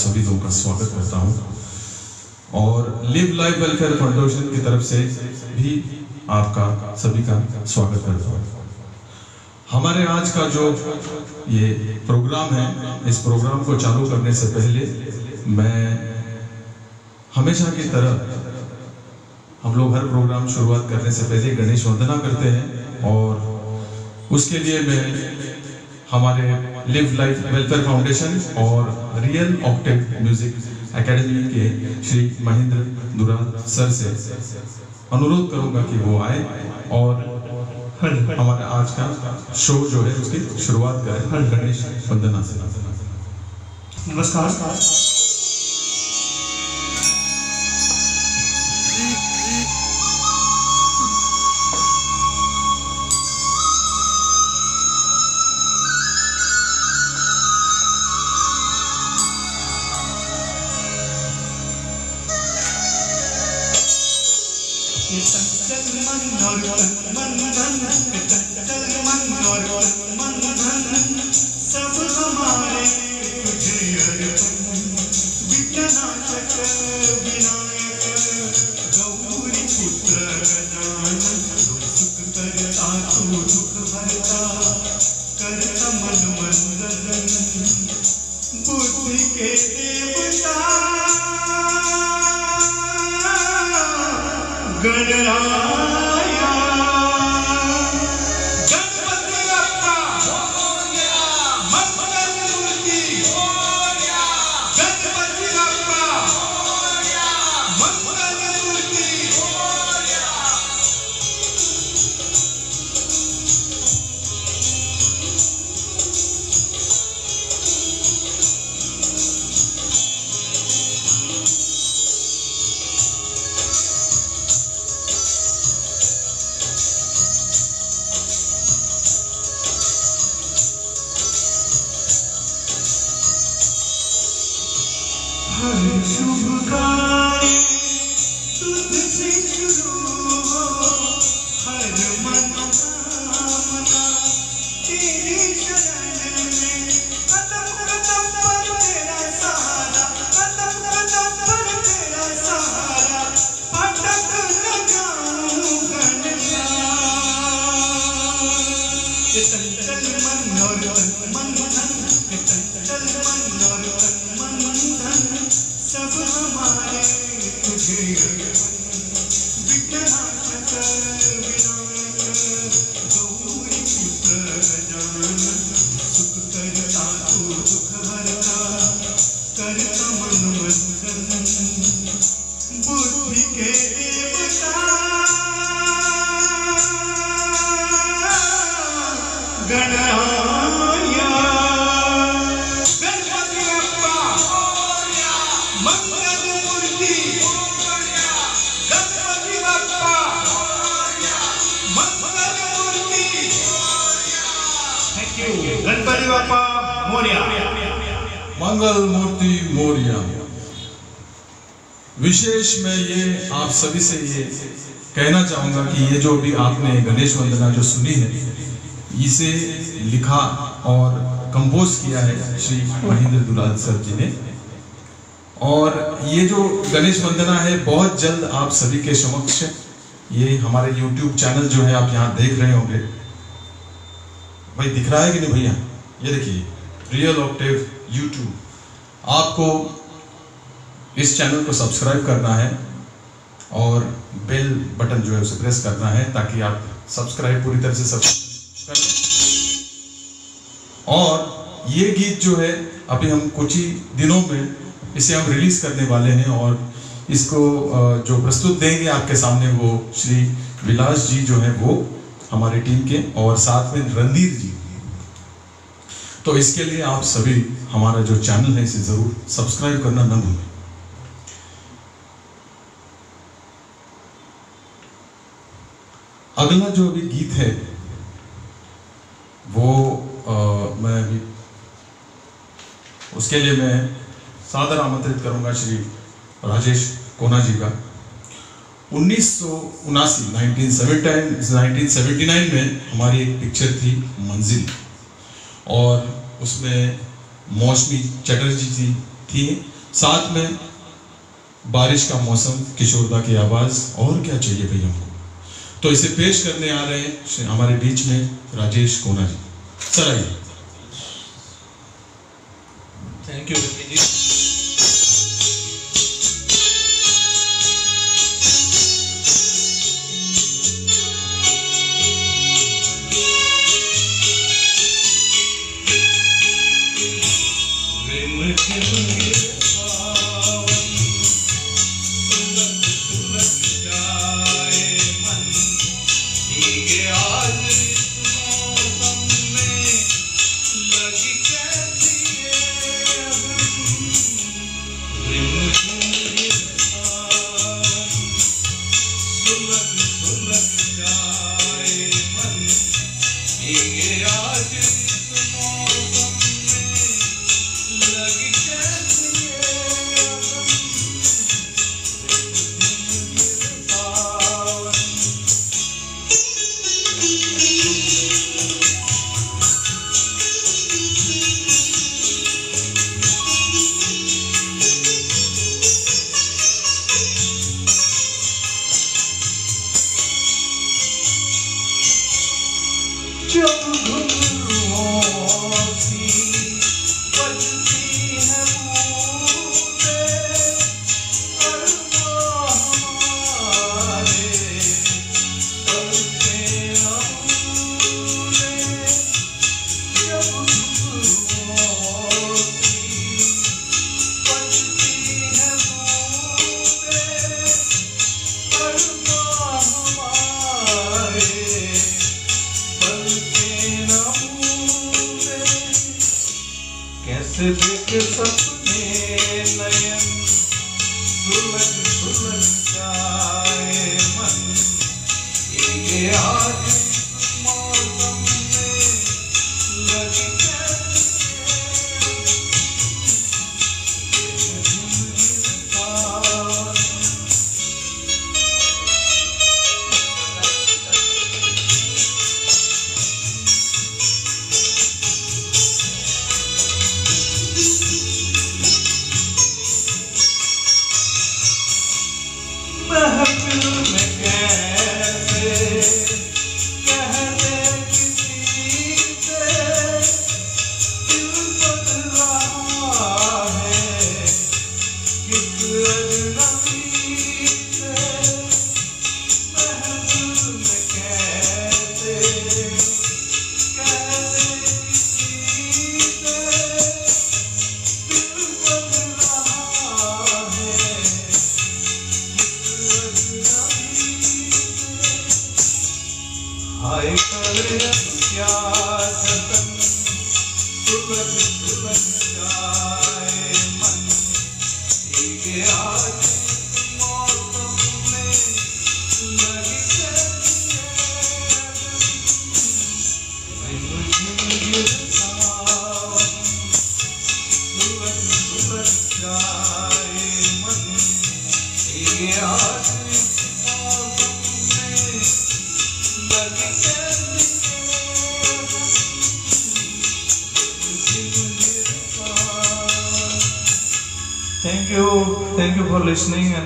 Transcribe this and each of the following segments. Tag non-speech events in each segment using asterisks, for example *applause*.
सभी लोगों का स्वागत करता हूँ। और लिव लाइफ वेलफेयर फाउंडेशन की तरफ़ से भी आपका सभी का स्वागत करता हूँ। हमारे आज का जो ये प्रोग्राम है, इस प्रोग्राम को चालू करने से पहले मैं हमेशा की तरह हम लोग हर प्रोग्राम शुरुआत करने से पहले गणेश वंदना करते हैं और उसके लिए मैं हमारे लिव लाइफ वेलफेयर फाउंडेशन और रियल ऑक्टेव म्यूज़िक एकेडमी के श्री महेंद्र दुराल सर से अनुरोध करूँगा कि वो आए और हमारे आज का शो जो है उसकी शुरुआत करें। गणेश वंदना से। नमस्कार। ये comes चाहूँगा कि ये जो भी आपने गणेश वंदना जो सुनी है, इसे लिखा और कंपोज किया है श्री महेंद्र दुलाल सर जी ने। और ये जो गणेश वंदना है, बहुत जल्द आप सभी के समक्ष ये हमारे YouTube चैनल जो है, आप यहाँ देख रहे होंगे। भाई, दिख रहा है कि नहीं भैया? ये देखिए रियल ऑक्टेव YouTube आपको इस चैनल को सब्सक्राइब करना है। और बेल बटन जो है उसे प्रेस करना है ताकि आप सब्सक्राइब पूरी तरह से सब्सक्राइब कर और ये गीत जो है, अभी हम कुछ ही दिनों में इसे हम रिलीज़ करने वाले हैं और इसको जो प्रस्तुत देंगे आपके सामने वो श्री विलास जी जो है वो हमारी टीम के और साथ में रणधीर जी। तो इसके लिए आप सभी हमारा जो चैनल है इसे ज़रूर सब्सक्राइब करना न भूलें। अगला जो अभी गीत है वो अ, मैं अभी उसके लिए मैं सादर आमंत्रित करूँगा श्री राजेश कोना जी का। उन्नीस सौ उनासी नाइनटीन में हमारी एक पिक्चर थी मंजिल और उसमें मौसमी चटर्जी जी थी। साथ में बारिश का मौसम किशोरदा की आवाज़ और क्या चाहिए भैया हमको? तो इसे पेश करने आ रहे हैं हमारे बीच में राजेश कोना जी। सर आइए थैंक यू जी।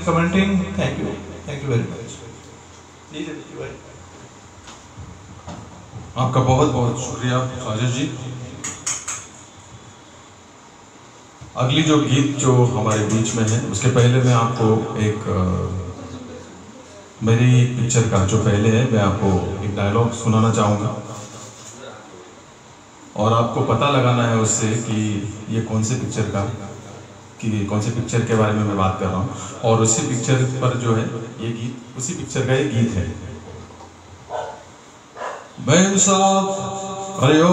Commenting. Thank you, thank you very much. आपका बहुत बहुत शुक्रिया राजेश जी। अगली जो गीत जो हमारे बीच में है उसके पहले मैं आपको एक अ, मेरी पिक्चर का जो पहले है मैं आपको एक डायलॉग सुनाना चाहूँगा। और आपको पता लगाना है उससे कि ये कौन से पिक्चर का? कि कौन से पिक्चर के बारे में मैं बात कर रहा हूँ। और उसी पिक्चर पर जो है, ये गीत, उसी पिक्चर का ये गीत है। अरे ओ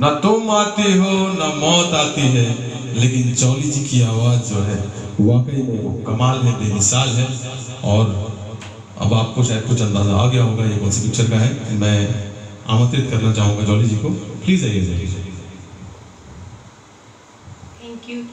न तुम आती हो, न मौत आती है, लेकिन चौली जी की आवाज़ जो है, वाकई में वो कमाल है, बेमिसाल है। और अब आपको शायद कुछ अंदाज़ा आ गया होगा ये कौन सी पिक्चर का है। मैं आमंत्रित करना चाहूँगा जॉली जी को। प्लीज़ आइए जाइए cute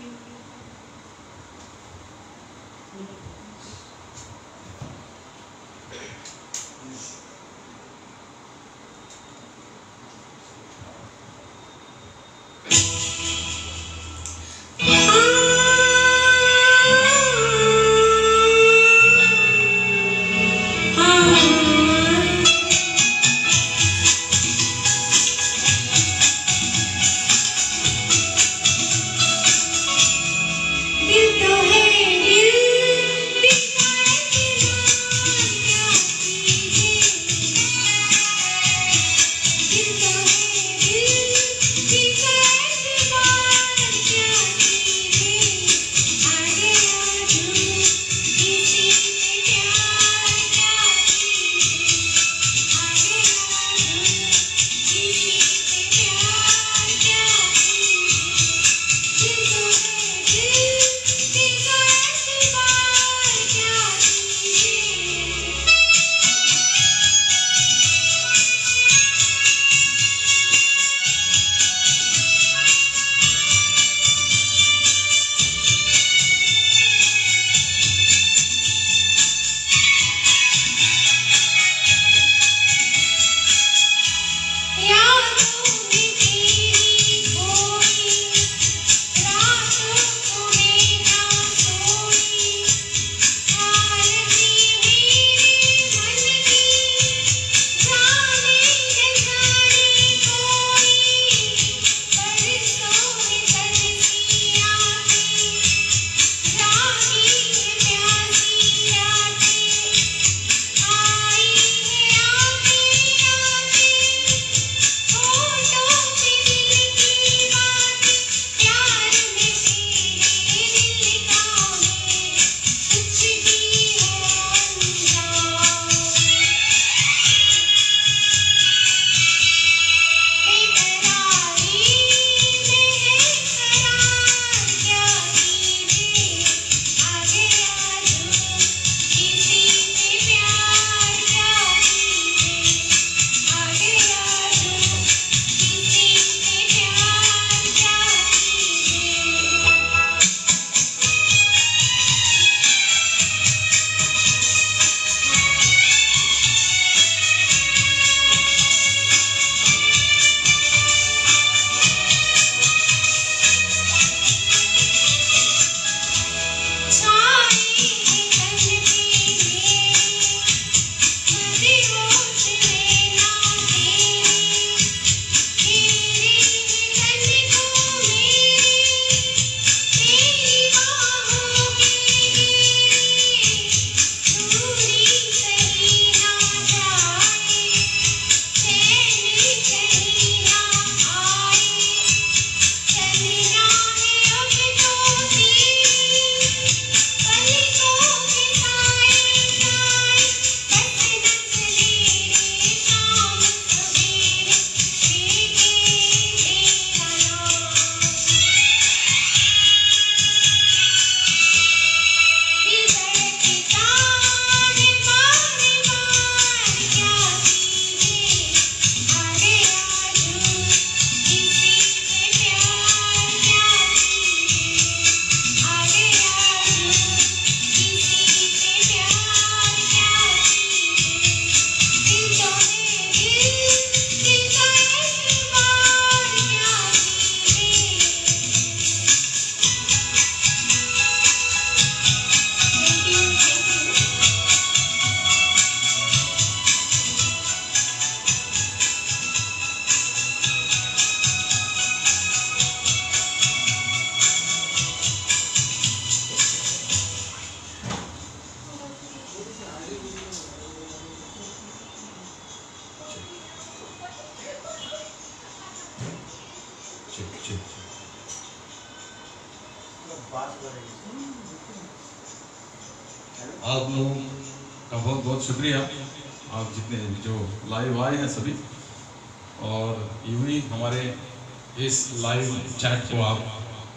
लाइव चैट को आप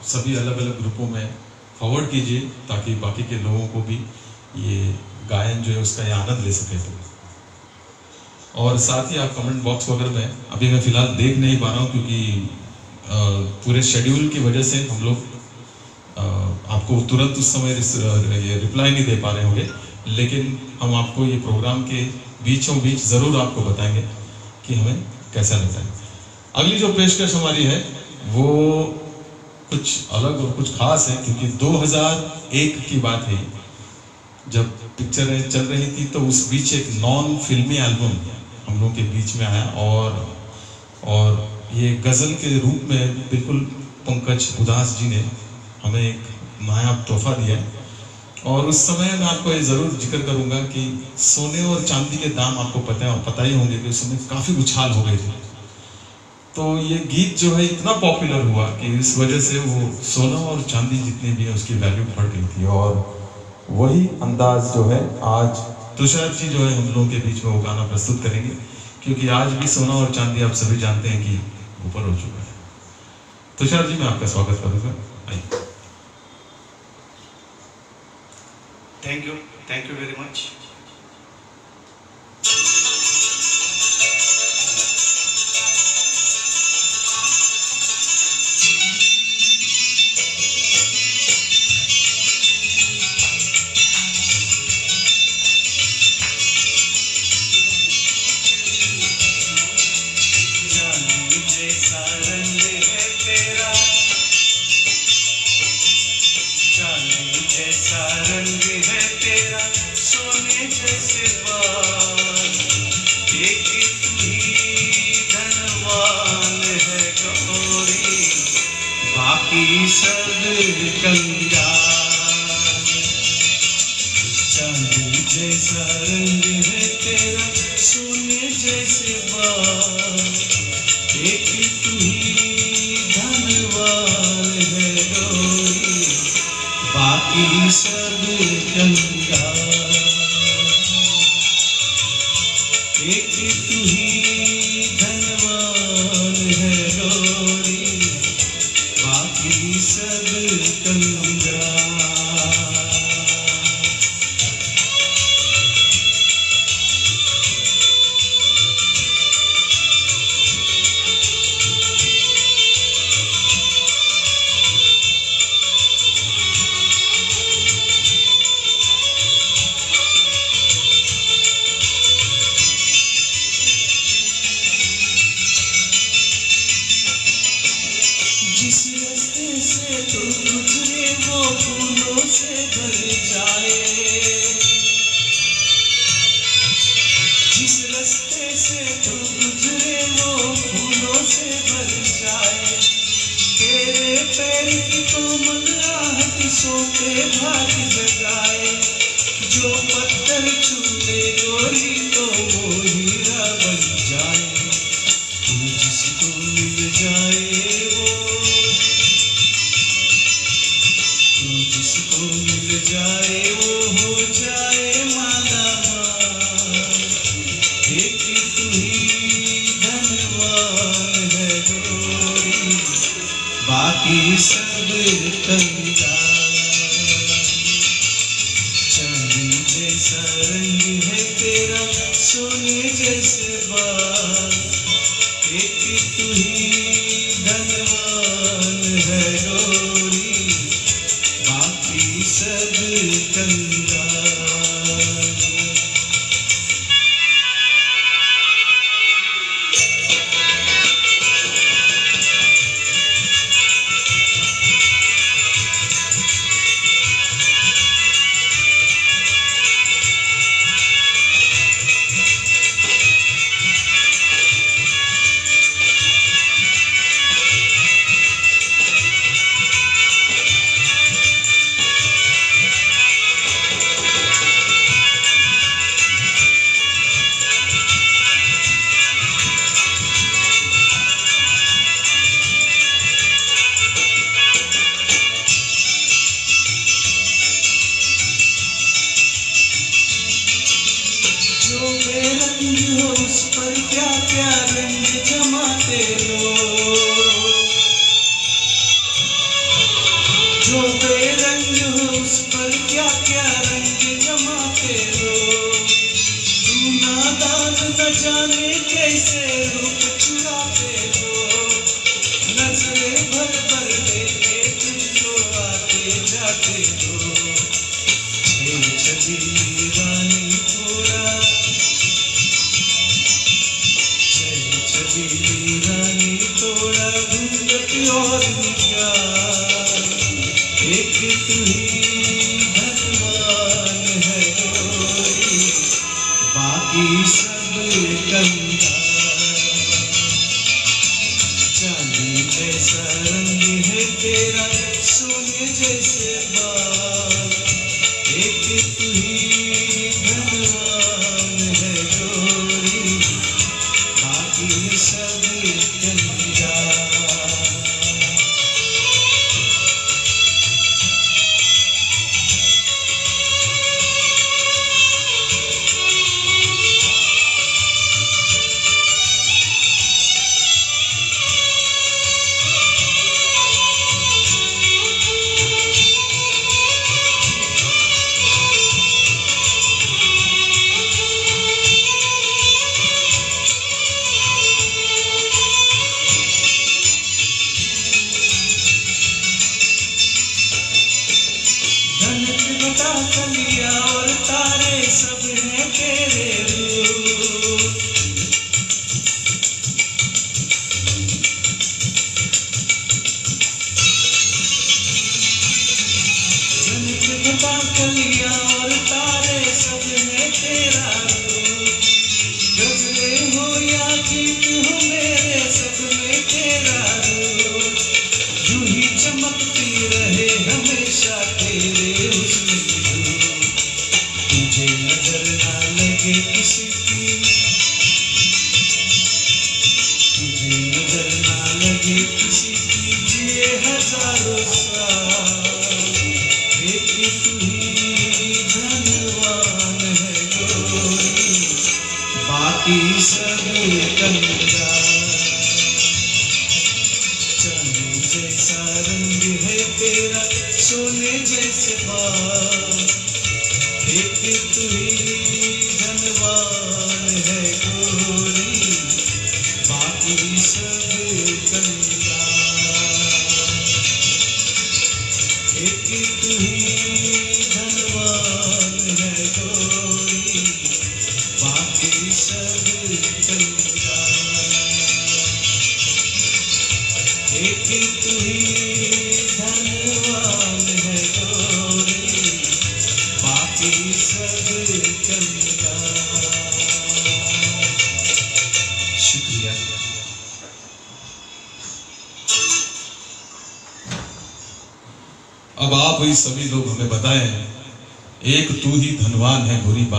सभी अलग अलग ग्रुपों में फॉरवर्ड कीजिए, ताकि बाकी के लोगों को भी ये गायन जो है उसका ये आनंद ले सके तो। और साथ ही आप कमेंट बॉक्स वगैरह में, अभी मैं फ़िलहाल देख नहीं पा रहा हूँ, क्योंकि पूरे शेड्यूल की वजह से हम लोग आपको तुरंत उस समय ये रिप्लाई नहीं दे पा रहे होंगे। लेकिन हम आपको ये प्रोग्राम के बीचों बीच ज़रूर आपको बताएँगे कि हमें कैसा लगता है। अगली जो पेशकश हमारी है वो कुछ अलग और कुछ खास है, क्योंकि 2001 की बात है। जब पिक्चरें चल रही थी तो उस बीच एक नॉन फिल्मी एल्बम हम लोग के बीच में आया, और और ये गज़ल के रूप में बिल्कुल पंकज उदास जी ने हमें एक नायाब तोहफा दिया। और उस समय मैं आपको ये ज़रूर ज़िक्र करूँगा कि सोने और चांदी के दाम आपको पता है, पता ही होंगे कि उस समय काफ़ी उछाल हो गए थे। तो ये गीत जो है इतना पॉपुलर हुआ कि इस वजह से वो सोना और चांदी जितनी भी है, उसकी वैल्यू बढ़ गई थी और वही अंदाज जो है आज तुषार जी जो है हम लोगों के बीच में वो गाना प्रस्तुत करेंगे, क्योंकि आज भी सोना और चांदी आप सभी जानते हैं कि ऊपर हो चुका है तुषार जी, मैं आपका स्वागत करूँगा आइए Thank you. Thank you very much.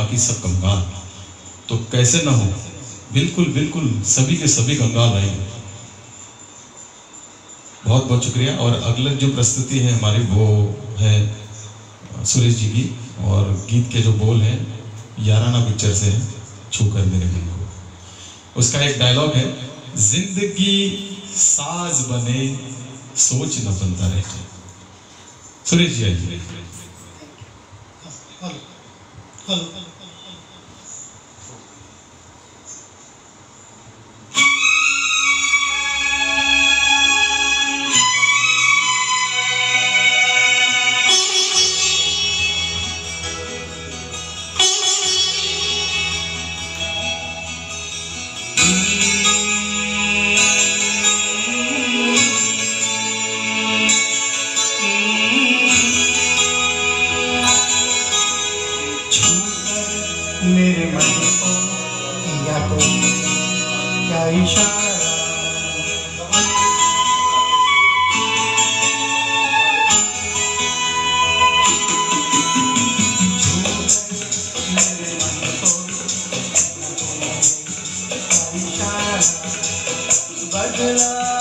बाकी सब कंगाल। तो कैसे ना हो? बिल्कुल बिल्कुल सभी के सभी कंगाल आएँगे बहुत बहुत शुक्रिया। और अगले जो प्रस्तुति है हमारी, वो है सुरेश जी की। और गीत के जो बोल हैं, याराना पिक्चर से छू कर मेरे दिल को। उसका एक डायलॉग है, ज़िंदगी साज बने, सोच न बनता रहे। सुरेश जी आइए। Sajna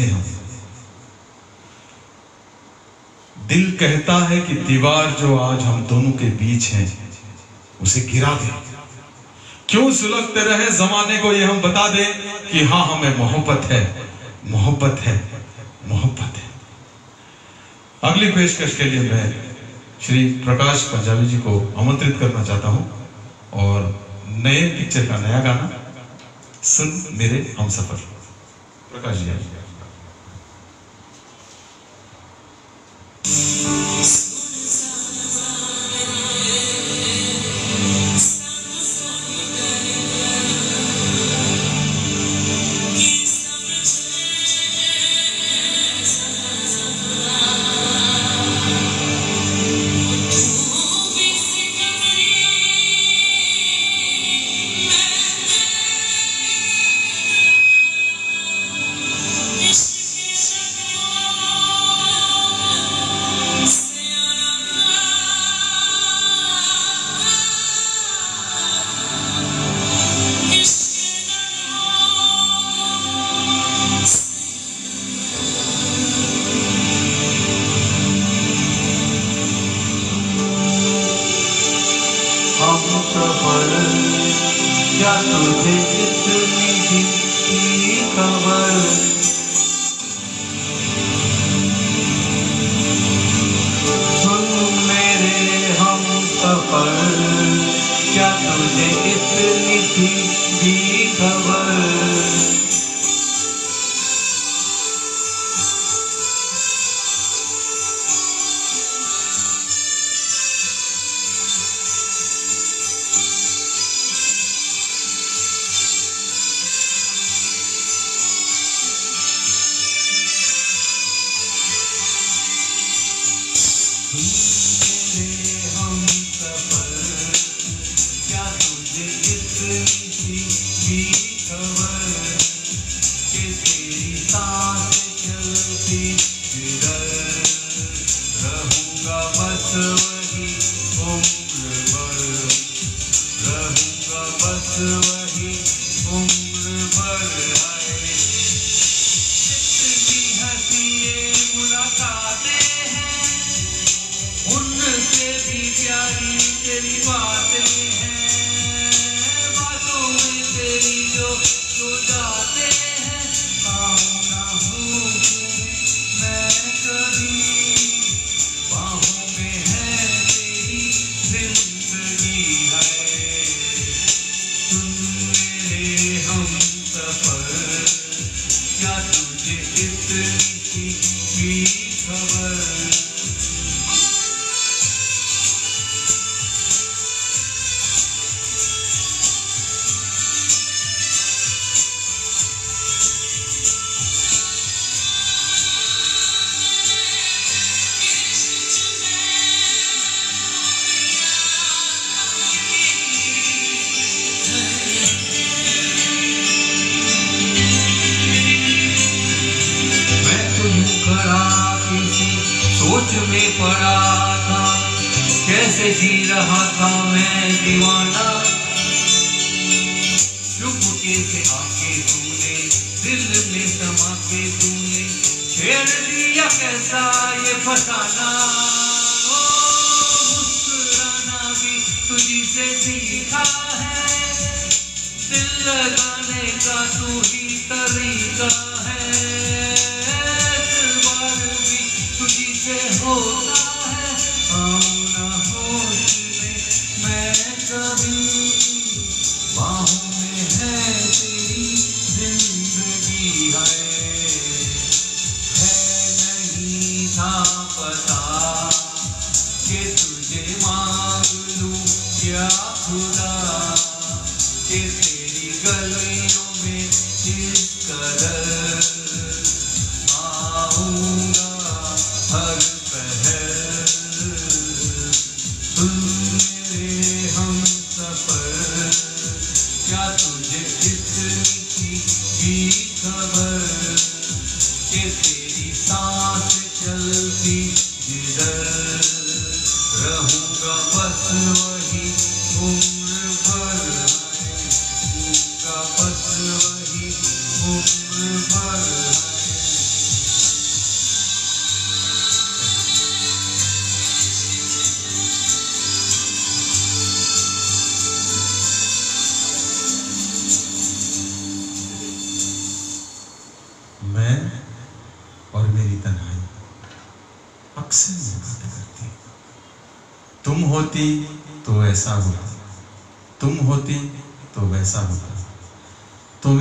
रहे हम दिल कहता है कि दीवार जो आज हम दोनों के बीच है, उसे गिरा दे। क्यों सुलगते रहे जमाने को ये हम बता दे कि हाँ, हमें मोहब्बत है मोहब्बत है मोहब्बत है। अगली पेशकश के लिए मैं श्री प्रकाश पंजाबी जी को आमंत्रित करना चाहता हूँ और नए पिक्चर का नया गाना, सुन मेरे हम सफ़र। प्रकाश जी Peace.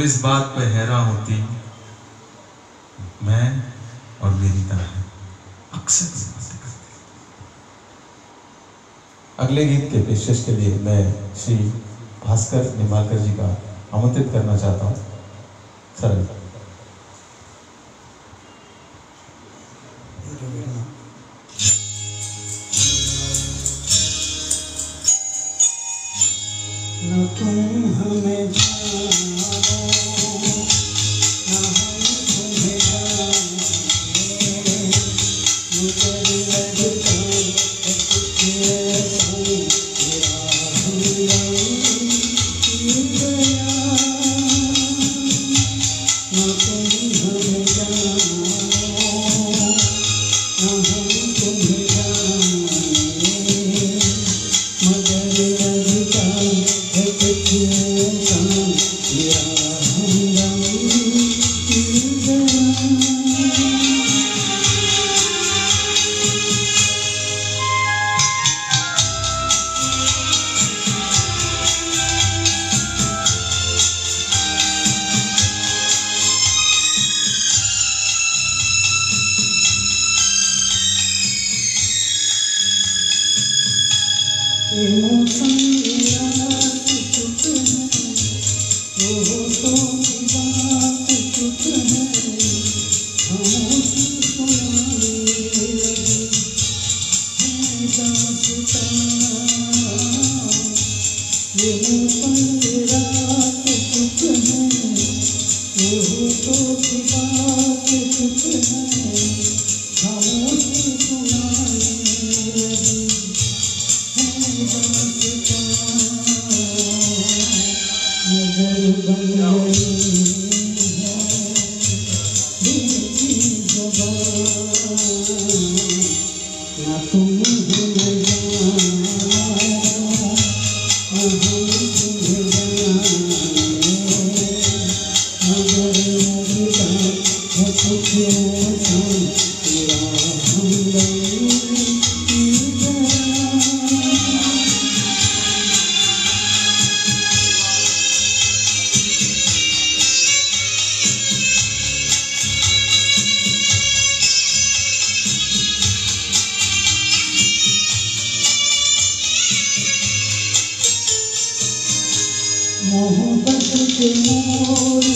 इस बात पर हैरान होती मैं और मेरी तरह अक्सर अगले गीत के पेशकश के लिए मैं श्री भास्कर निमालकर जी का आमंत्रित करना चाहता हूँ। सर तुम हमें 我不再寂寞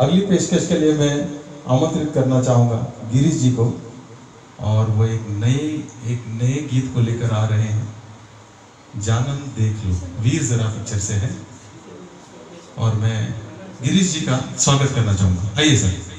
अगली पेशकश के लिए मैं आमंत्रित करना चाहूँगा गिरीश जी को और वो एक नए एक नए गीत को लेकर आ रहे हैं। जानम देख लो। वीर जरा पिक्चर से है। और मैं गिरीश जी का स्वागत करना चाहूँगा। आइए सर।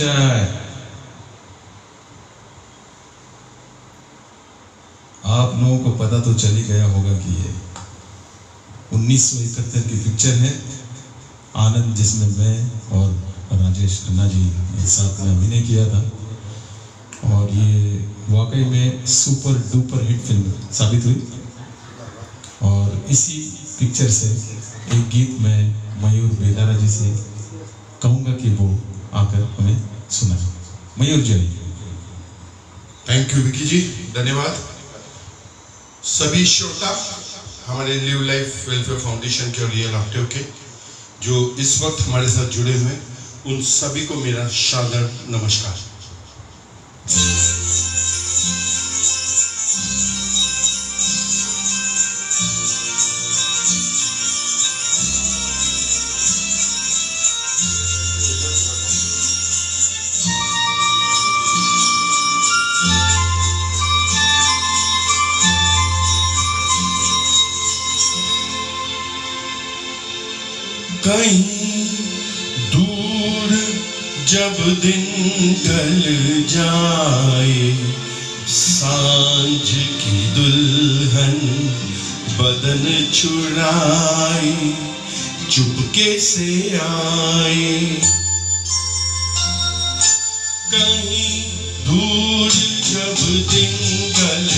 बाबू आप लोगों को पता तो चल ही गया होगा कि ये उन्नीस सौ इकहत्तर की पिक्चर है। आनंद जिसमें मैं और राजेश खन्ना जी एक साथ में अभिनय किया था। और ये वाकई में सुपर डुपर हिट फ़िल्म साबित हुई। और इसी पिक्चर से एक गीत मैं मयूर बेदारा जी से कहूँगा कि वो आकर हमें सुना मयूर जी। Thank you Vicky ji. धन्यवाद। सभी श्रोता, हमारे लिव लाइफ वेलफेयर फाउंडेशन के और रियल ऑक्टिव के, जो इस वक्त हमारे साथ जुड़े हुए उन सभी को मेरा शानदार नमस्कार। कहीं दूर जब दिन ढल जाए, साँझ की दुल्हन बदन छुड़ाए, चुपके से आए। कहीं दूर जब दिन ढल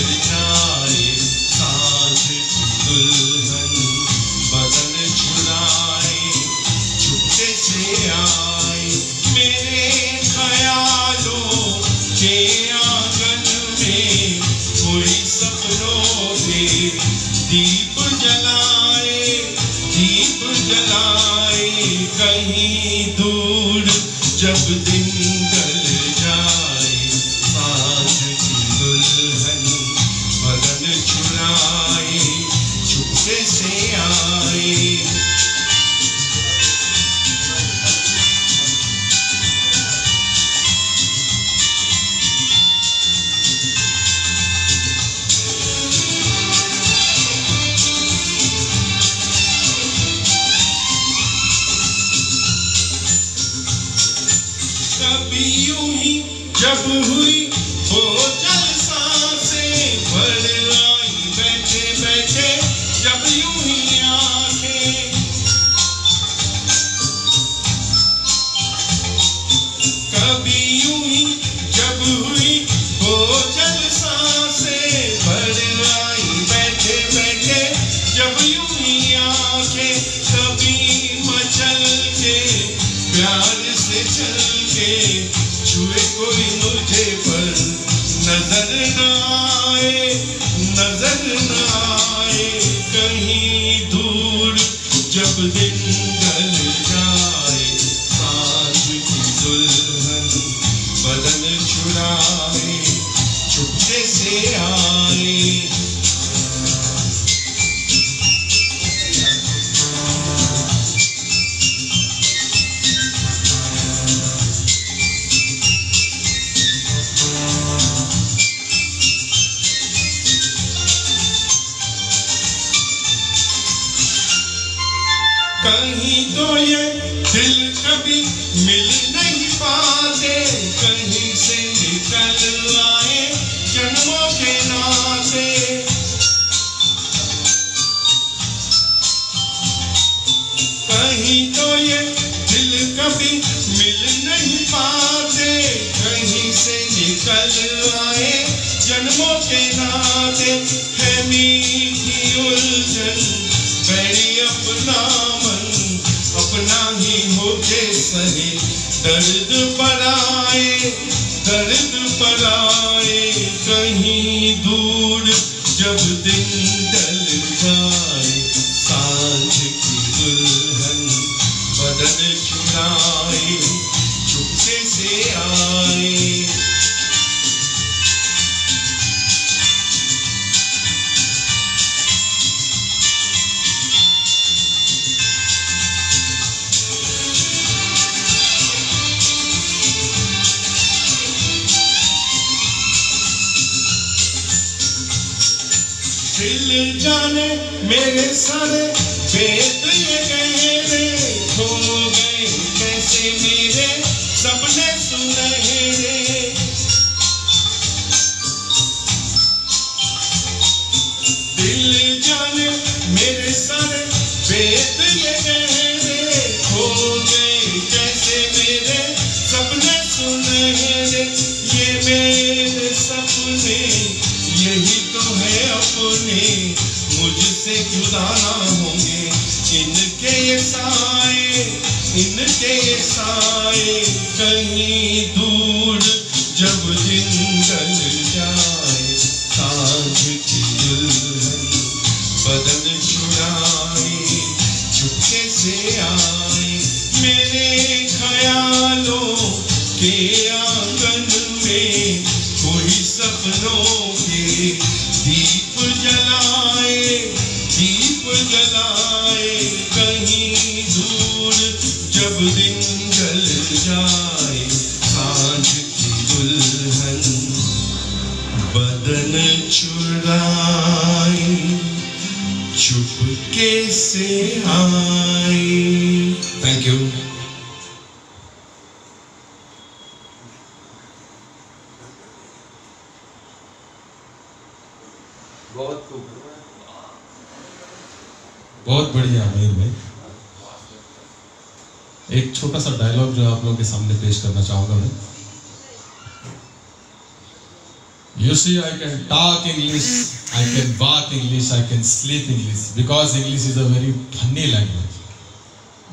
sleep English because English is a very funny language.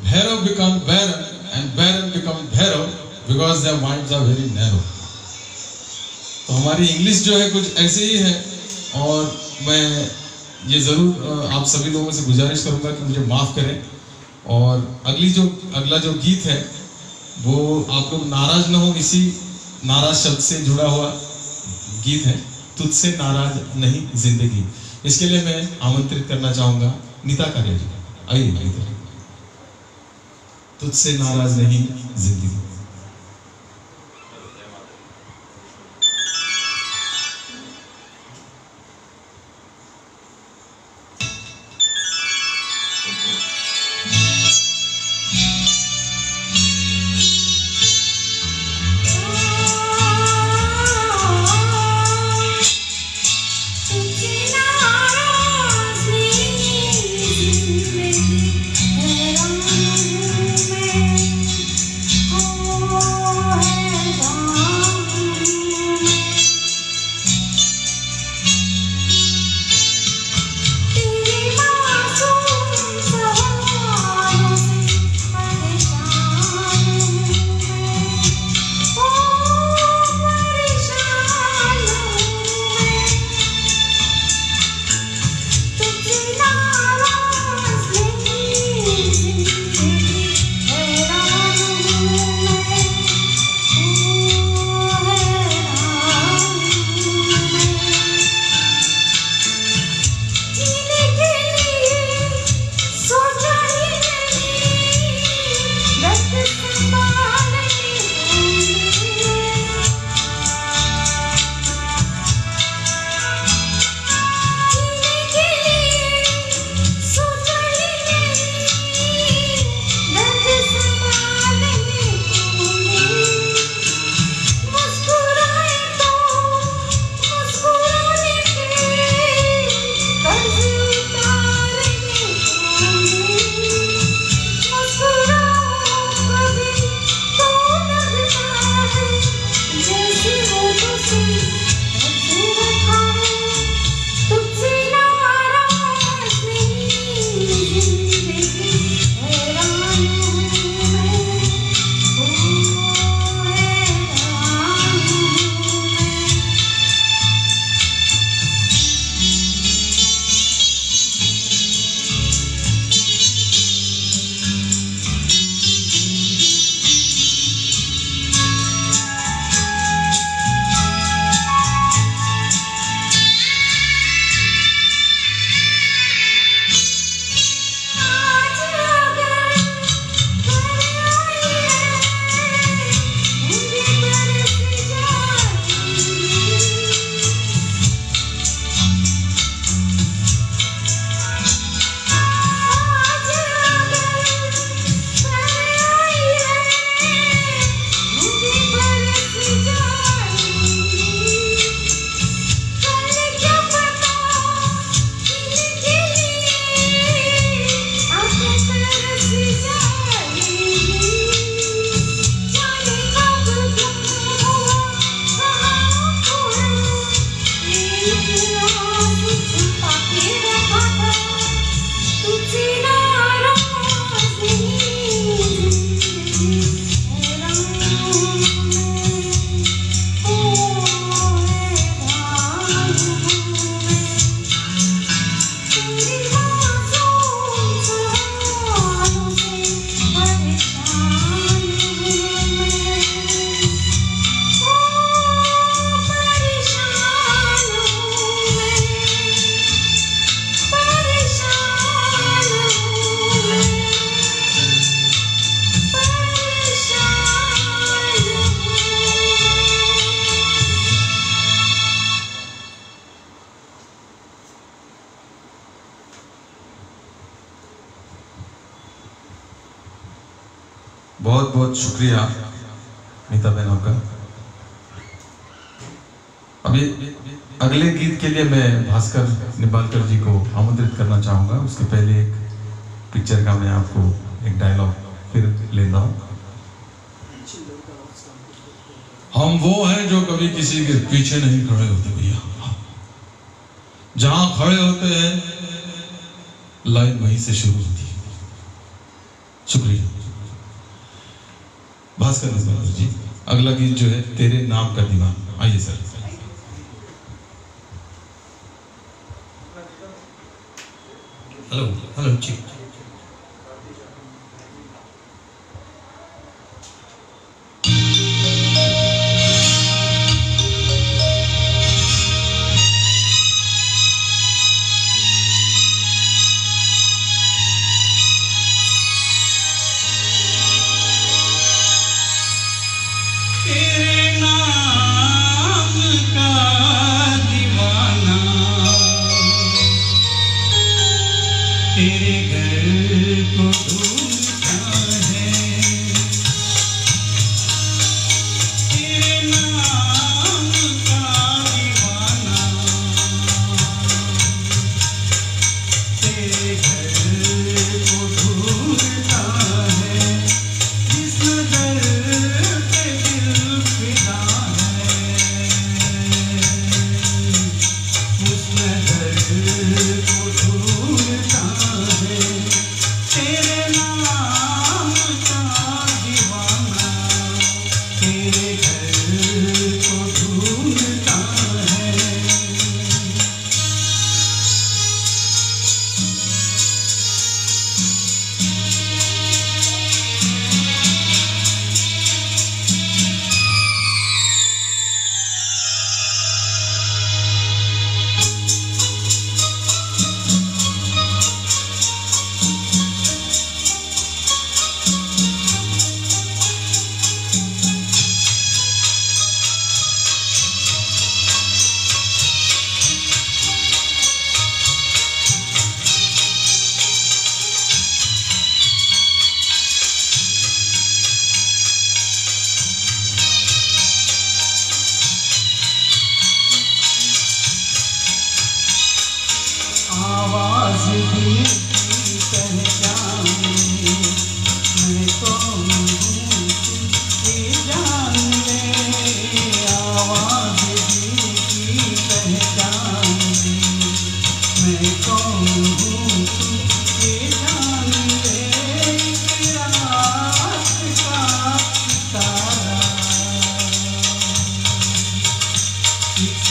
Bhairav become Bhairav and Bhairav become Bhairav because their minds are very narrow. तो हमारी इंग्लिश जो है कुछ ऐसे ही है और मैं ये ज़रूर आप सभी लोगों से गुजारिश करूँगा कि मुझे माफ़ करें और अगली जो अगला जो गीत है वो आप लोग नाराज़ ना हो इसी नाराज़ शब्द से जुड़ा हुआ गीत है तुझसे नाराज़ नहीं ज़िंदगी इसके लिए मैं आमंत्रित करना चाहूँगा नीता कार्य जी। आइए तुझसे नाराज़ नहीं ज़िंदगी। आपको एक डायलॉग फिर लेता हूँ। हम वो हैं जो कभी किसी के पीछे नहीं खड़े होते भैया। जहाँ खड़े होते हैं, लाइन वहीं से शुरू होती है। शुक्रिया। भास्कर जी, अगला गीत जो है, तेरे नाम का दीवान। आइए सर। हेलो हेलो, जी।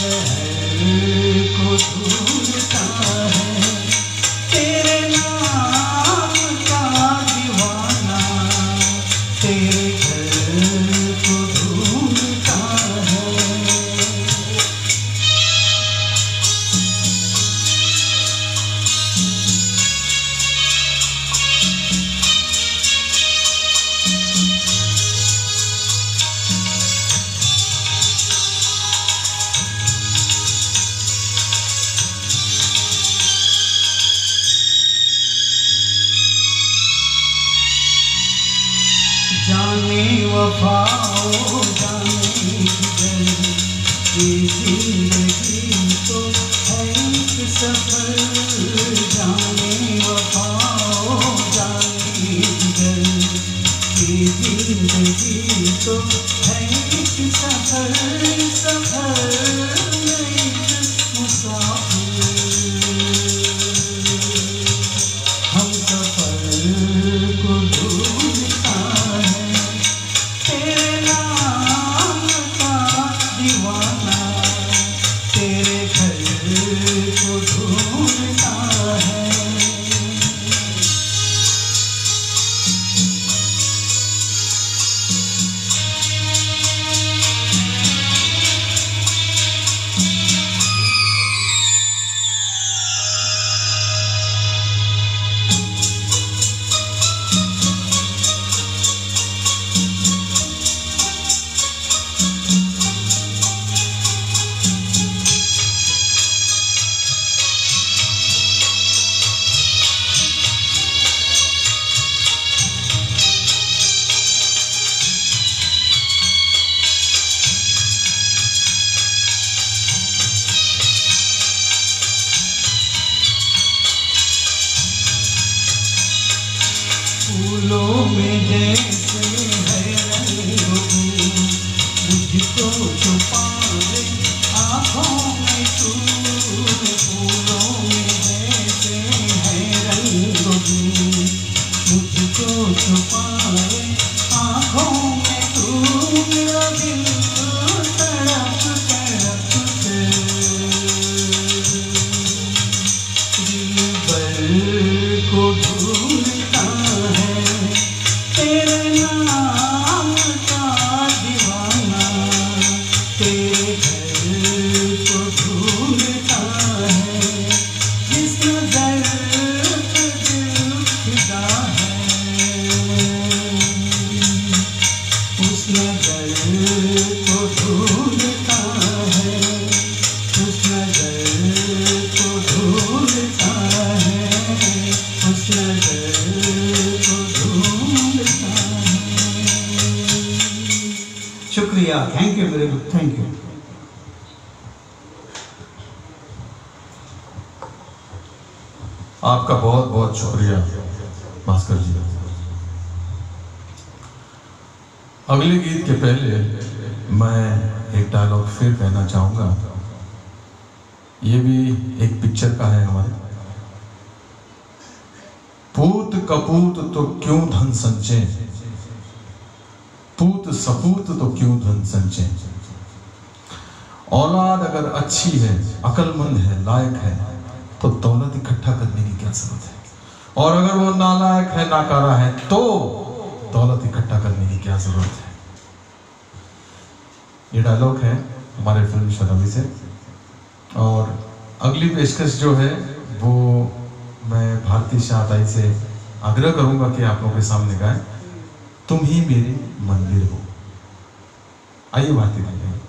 शहर लायक है तो दौलत इकट्ठा करने की क्या ज़रूरत है? और अगर वो नालायक है, नाकारा है तो दौलत इकट्ठा करने की क्या ज़रूरत है? ये डायलॉग है हमारे फ़िल्म शराबी से। और अगली पेशकश जो है, वो मैं भारती शाह ताई से आग्रह करूँगा कि आप लोगों के सामने गाएँ, तुम ही मेरे मंदिर हो। आइए भारती ताई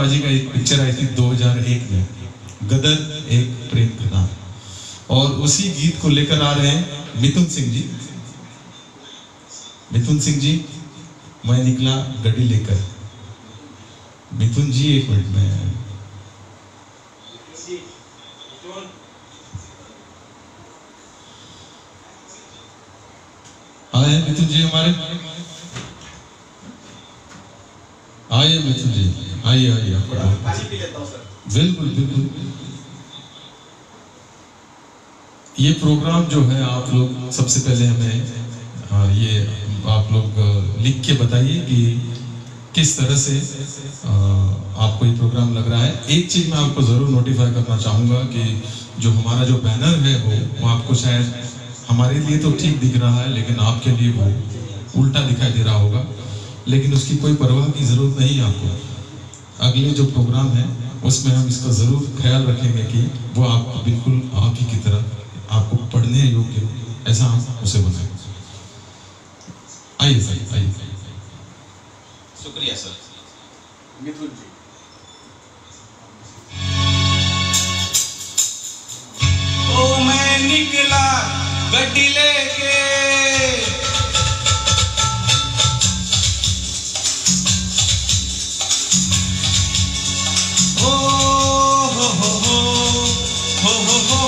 पाजी का एक पिक्चर आई थी 2001 में, गदर एक प्रेम कथा और उसी गीत को लेकर आ रहे हैं मिथुन सिंह जी। मिथुन सिंह जी, मैं निकला गड्डी लेकर। मिथुन जी, एक मिनट में। आए मिथुन जी हमारे आइए मिथुन जी आइए आइए बिल्कुल बिल्कुल। ये प्रोग्राम जो है आप लोग सबसे पहले हमें ये आप लोग लिख के बताइए कि किस तरह से आपको ये प्रोग्राम लग रहा है। एक चीज़ मैं आपको ज़रूर नोटिफाई करना चाहूँगा कि जो हमारा जो बैनर है वो वो आपको शायद हमारे लिए तो ठीक दिख रहा है लेकिन आपके लिए वो उल्टा दिखाई दे रहा होगा। लेकिन उसकी कोई परवाह की ज़रूरत नहीं है आपको। अगले जो प्रोग्राम है उसमें हम इसका ज़रूर ख्याल रखेंगे कि वो आप बिल्कुल आप ही की तरह आपको पढ़ने योग्य हो ऐसा हम उसे बनाएँगे आइए सर आइए। शुक्रिया सर। मिथुन जी। ओ मैं निकला गड्डी लेके।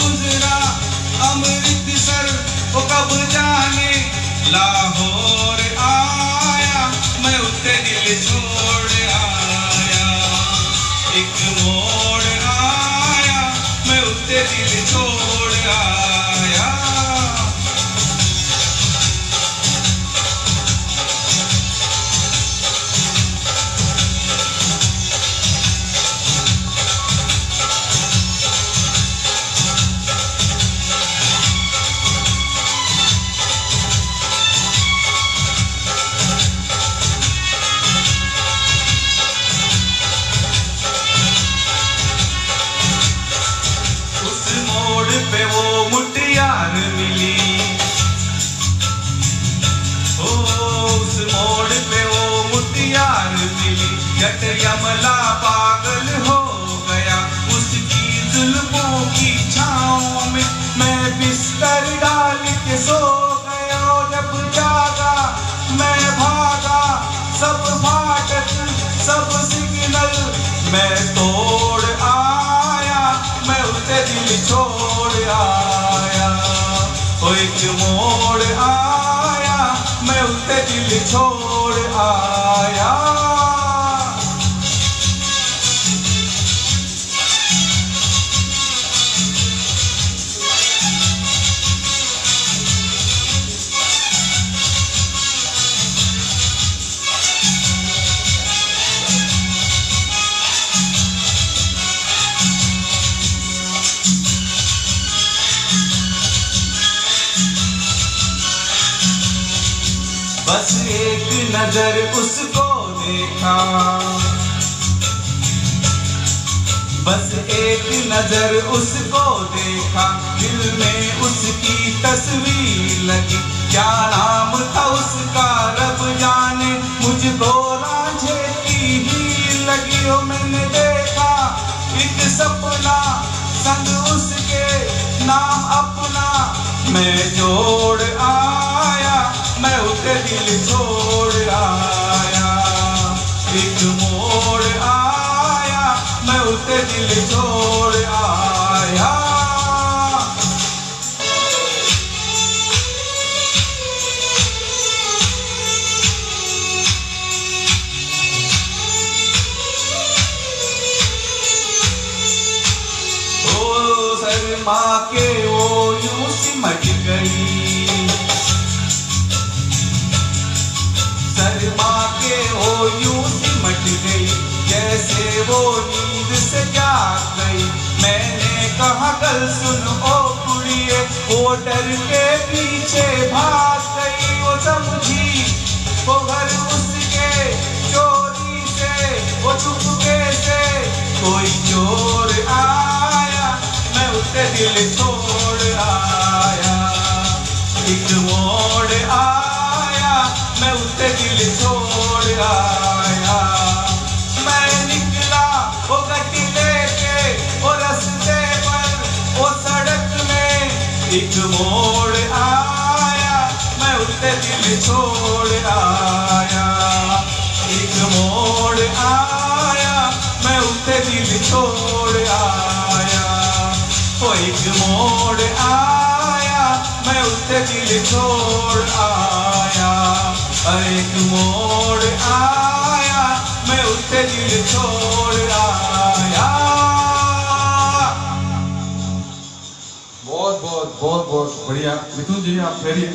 गुजरा अमृतसर वो कब जाने? लाहौर आया, मैं उठे दिल छोड़ आया। एक मोड़ आया, मैं उठे दिल छोड़ आया। पागल हो गया। उसकी की में बिस्तर डाल सो गया। जब जागा, मैं भागा। सब सब सिग्नल मैं आया। मैं छोड़ आया। मोड़ आया। मैं उसे दिल छोड़ आया। बस एक नज़र उसको देखा। बस एक नज़र उसको देखा। दिल में उसकी तस्वीर लगी। क्या नाम था उसका? रब जाने मुझको रांझे की ही लगी। हो मैंने देखा एक सपना। संग उसके नाम अपना। मैं जोड़ आया। मैं उसे दिल छोड़ आया, एक मोड़ आया, मैं उसे दिल छोड़ आया। शर्मा के वो यूँ सिमट गई। शर्मा के वो यूँ सिमट गई। जैसे वो नींद से जाग गई। मैंने कहा कल सुन ओ कुड़िए वो डर के पीछे भाग गई वो समझी। वो घर उसके चोरी से, वो चुपके से, कोई चोर आया, मैं उसे दिल छोड़ आया। एक मोड़ आया। मैं उसे दिल छोड़ आया। मैं निकला वो गड्डी लेके, वो रास्ते पर, वो सड़क में एक मोड़ आया। मैं उसे दिल छोड़ आया। एक मोड़ आया। मैं उसे दिल छोड़ आया। वो एक मोड़ आया। मैं उसे दिल छोड़ आया। एक मोड़ आया मैं उसे दिल छोड़ आया। बहुत बहुत बहुत बहुत बढ़िया। मिथुन जी आप ठहरिए।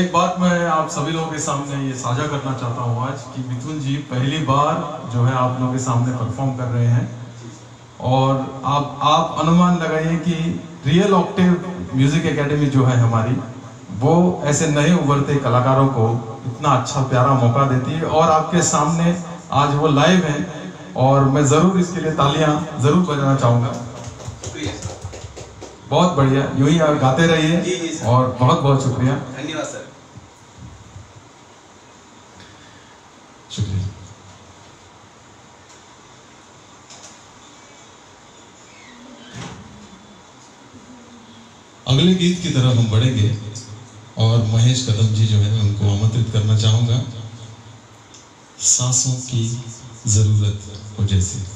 एक बात मैं आप सभी लोगों के सामने ये साझा करना चाहता हूँ आज कि मिथुन जी पहली बार जो है आप लोगों के सामने परफॉर्म कर रहे हैं। और आप आप अनुमान लगाइए कि रियल ऑक्टिव म्यूज़िक एकेडमी जो है हमारी वो ऐसे नए उभरते कलाकारों को इतना अच्छा प्यारा मौका देती है। और आपके सामने आज वो लाइव है और मैं ज़रूर इसके लिए तालियाँ ज़रूर बजाना चाहूँगा। बहुत बढ़िया। यूँ ही आप गाते रहिए और बहुत बहुत शुक्रिया। धन्यवाद सर। शुक्रिया। अगले गीत की तरफ़ हम बढ़ेंगे। और महेश कदम जी जो है, उनको आमंत्रित करना चाहूँगा। सांसों की ज़रूरत हो जैसे।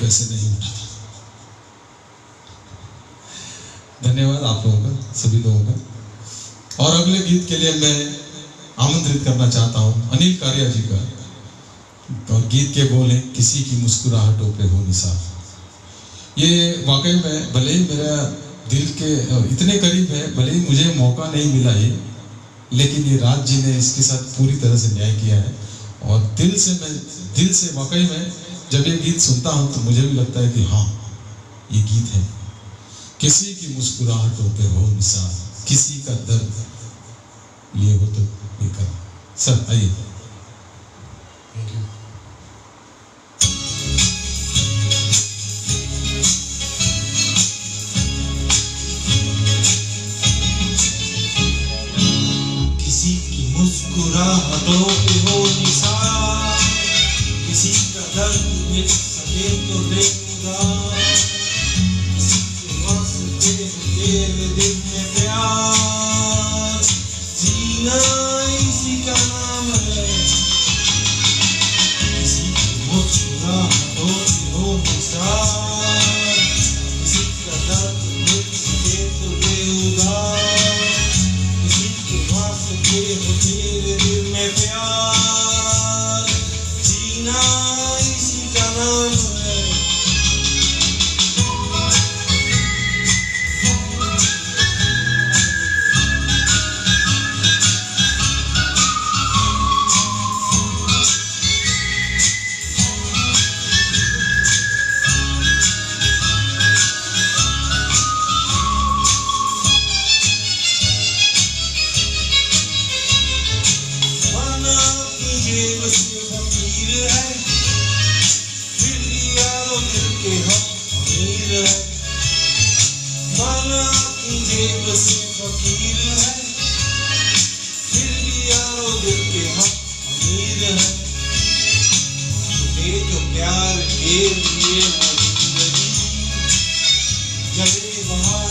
पैसे नहीं उठाते धन्यवाद आप लोगों का, सभी लोगों का। और अगले गीत के लिए मैं आमंत्रित करना चाहता हूँ अनिल कारिया जी का। और गीत के बोले, किसी की मुस्कुराहटों पे हो निशा ये वाकई में भले ही मेरा दिल के, इतने करीब है, भले ही मुझे मौका नहीं मिला ये, लेकिन ये राज जी ने इसके साथ पूरी तरह से न्याय किया है। और दिल से मैं, दिल से वाकई में जब ये गीत सुनता हूँ तो मुझे भी लगता है कि हाँ ये गीत है। किसी की मुस्कुराहटों पे हो मिसाल, किसी का दर्द ये हो तो ये कर। सर, आइए। किसी की मुस्कुराहटों जले बहार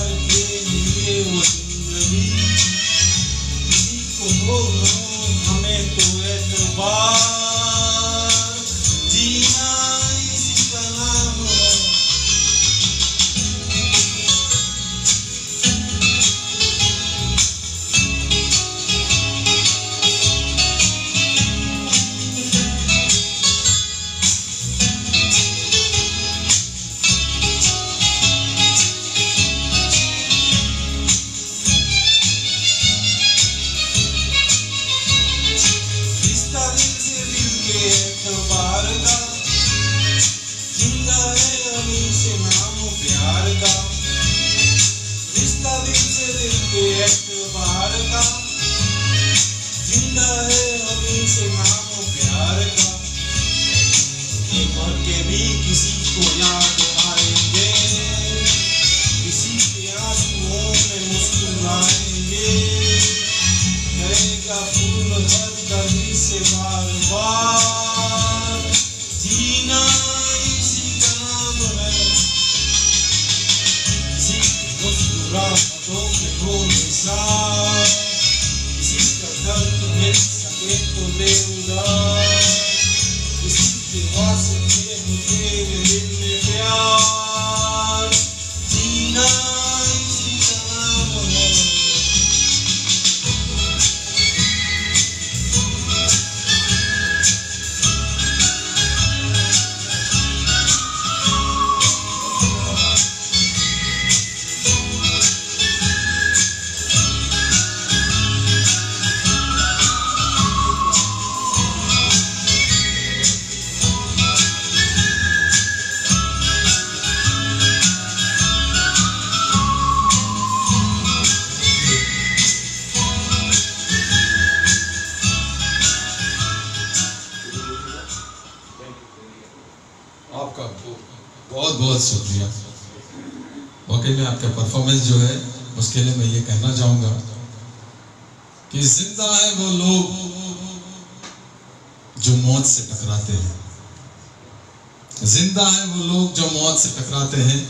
टकराते हैं।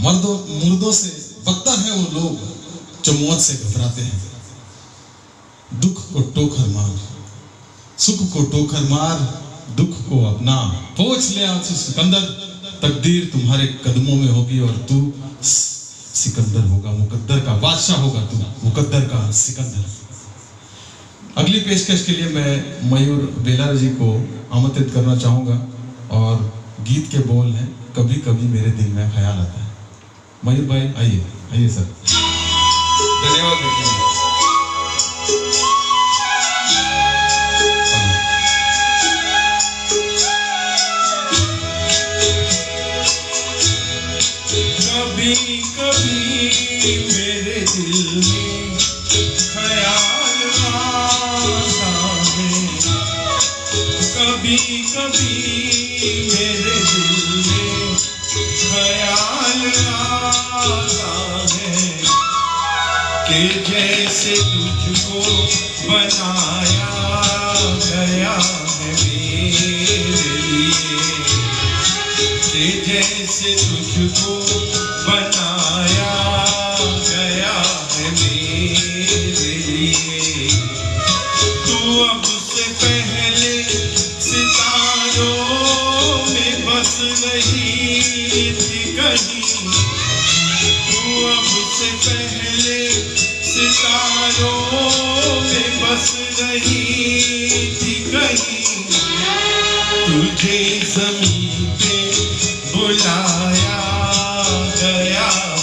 मर्दों, मुर्दों से बदतर है वो लोग जो मौत से घबराते हैं। दुख को टोकर मार, सुख को टोकर मार, दुख को अपना पहुँच ले आँसू सिकंदर। तकदीर तुम्हारे कदमों में होगी और तू सिकंदर होगा, मुकद्दर का बादशाह होगा तू, मुकद्दर का सिकंदर। अगली पेशकश के लिए मैं मयूर बेलार जी को आमंत्रित करना चाहूँगा और गीत के बोल हैं। कभी कभी मेरे दिल में ख्याल आता है। मयूर भाई, आइए आइए सर। धन्यवाद कभी कभी मेरे कभी कभी बनाना है कि जैसे तुझको बनाया गया है मेरे लिए जैसे तुझको नज़रों में बस गई थी कहीं। तुझे ज़मीन पे बुलाया गया।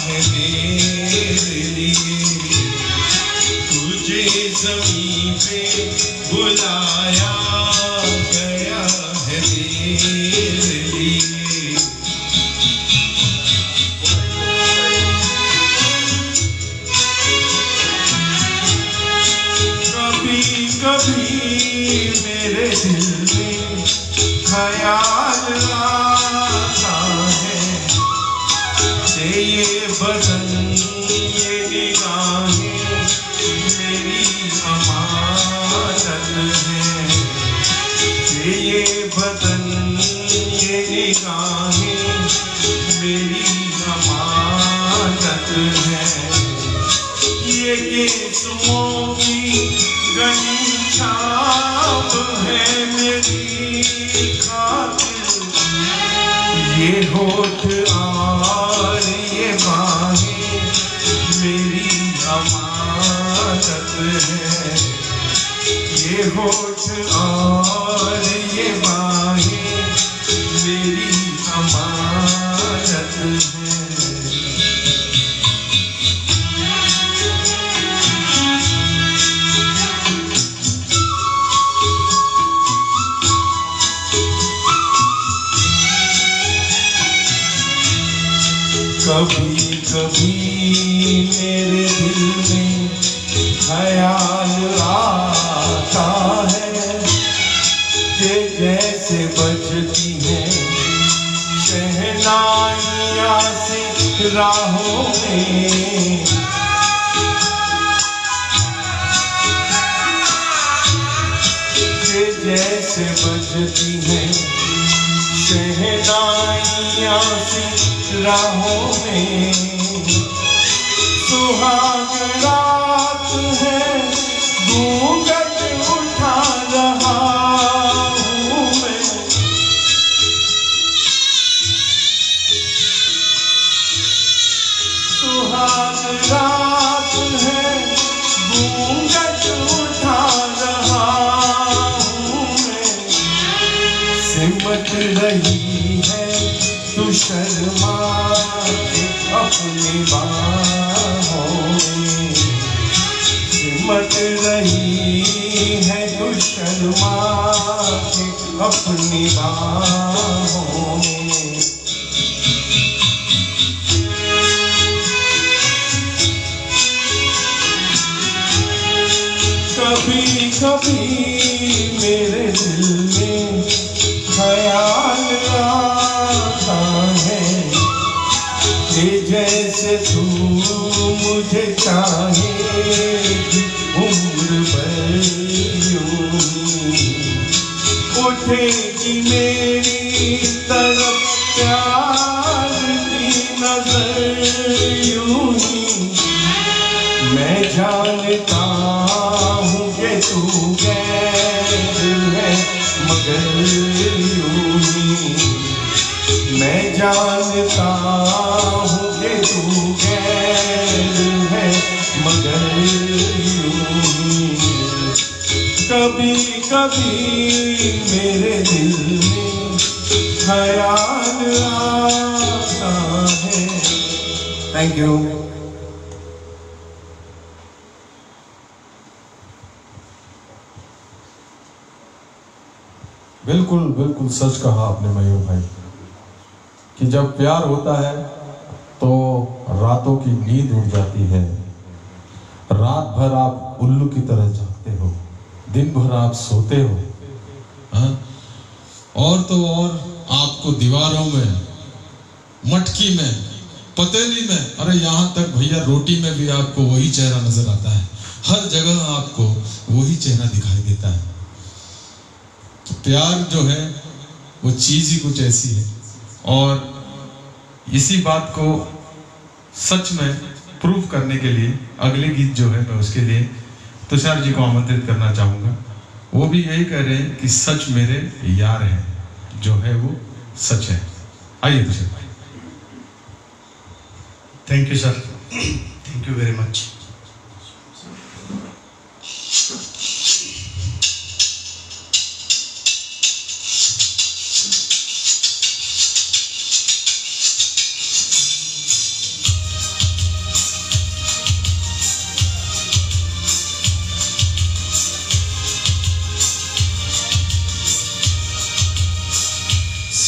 Mm-hmm. जब प्यार होता है तो रातों की नींद उड़ जाती है। रात भर आप उल्लू की तरह जागते हो, दिन भर आप सोते हो, हा? और तो और आपको दीवारों में, मटकी में, पतेली में, अरे यहाँ तक भैया रोटी में भी आपको वही चेहरा नज़र आता है। हर जगह आपको वही चेहरा दिखाई देता है। तो प्यार जो है, वो चीज़ ही कुछ ऐसी है। और इसी बात को सच में प्रूव करने के लिए अगले गीत जो है मैं उसके लिए तुषार जी को आमंत्रित करना चाहूँगा। वो भी यही कह रहे हैं कि सच मेरे यार हैं, जो है वो सच है। आइए तुषार भाई। Thank you sir thank you very much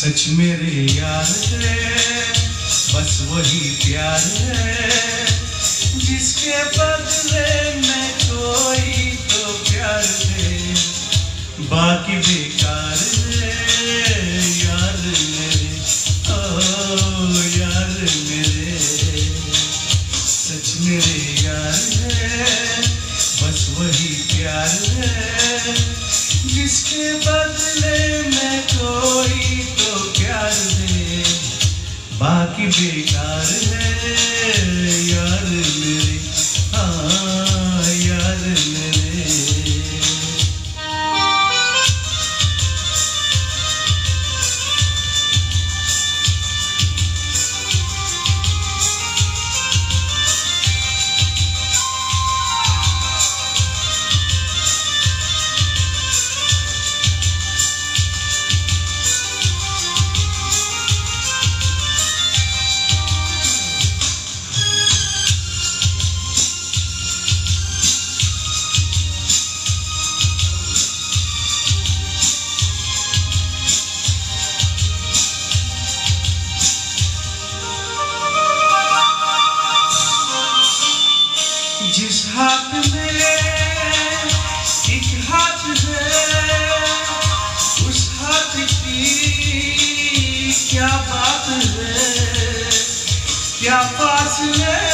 सच मेरे यार है, बस वही प्यार है। जिसके बदले में कोई तो प्यार दे बाकी बेकार है क्या फासले क्या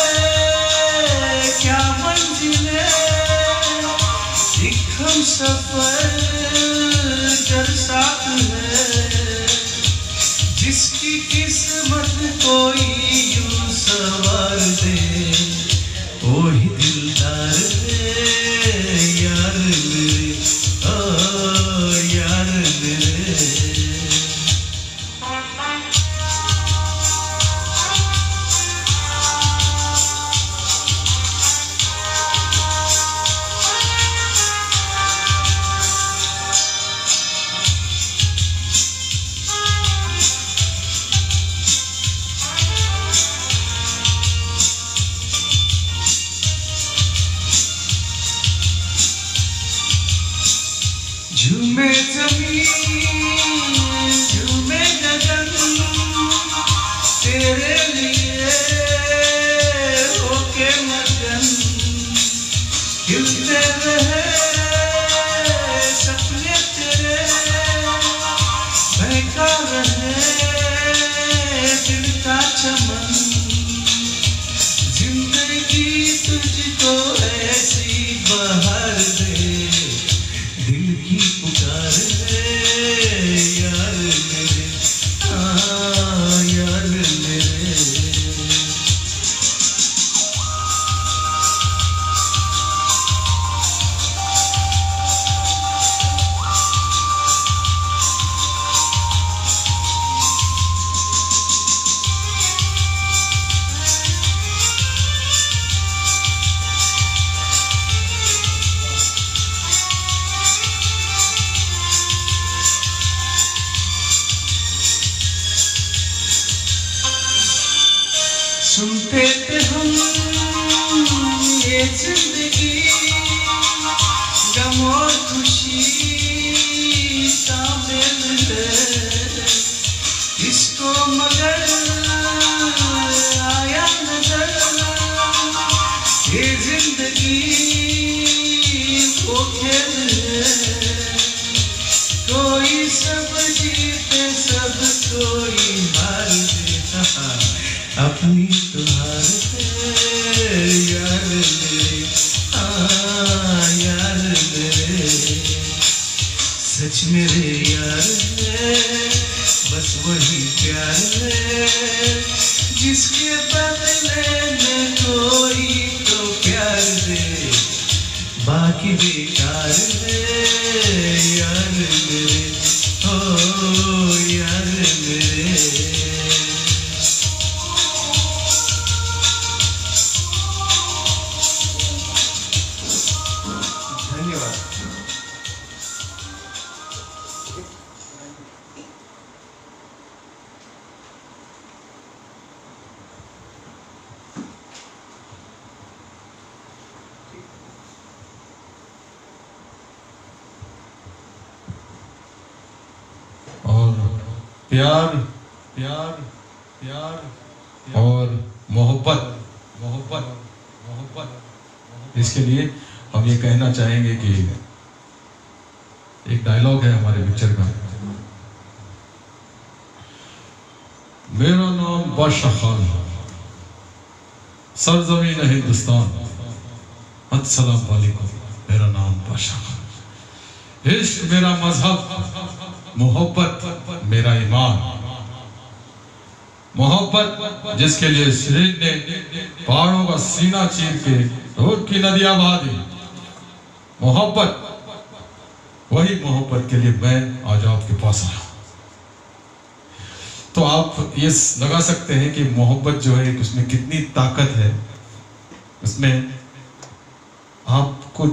जिसके लिए शरीर ने पहाड़ों का सीना चीर के रोड की नदियाँ बहा दी मोहब्बत, वही मोहब्बत के लिए मैं आज आपके पास आया तो आप ये लगा सकते हैं कि मोहब्बत जो है उसमें कितनी ताकत है। उसमें आपको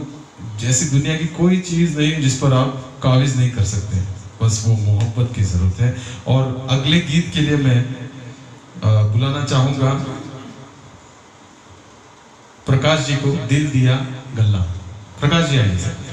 जैसी दुनिया की कोई चीज़ नहीं जिस पर आप काबिज नहीं कर सकते। बस वो मोहब्बत की ज़रूरत है। और अगले गीत के लिए मैं बुलाना चाहूँगा। प्रकाश जी को दिल दिया गल्ला। प्रकाश जी आइए। सर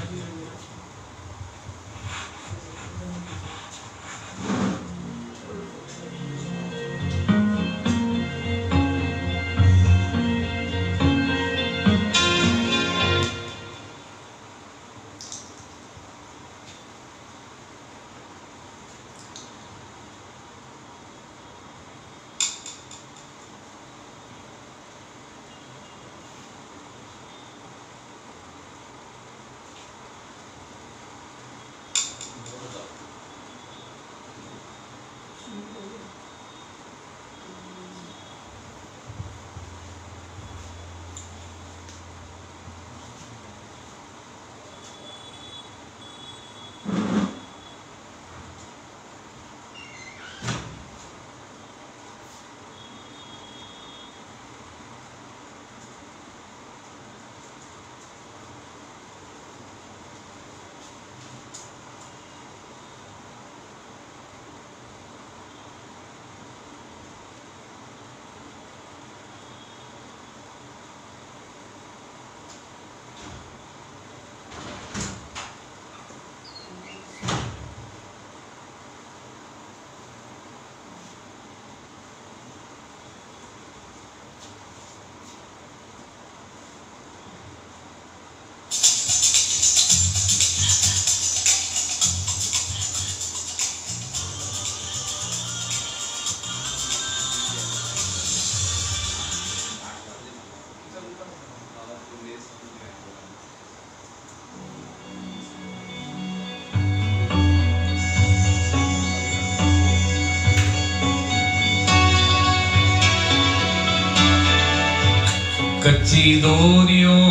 Sidonio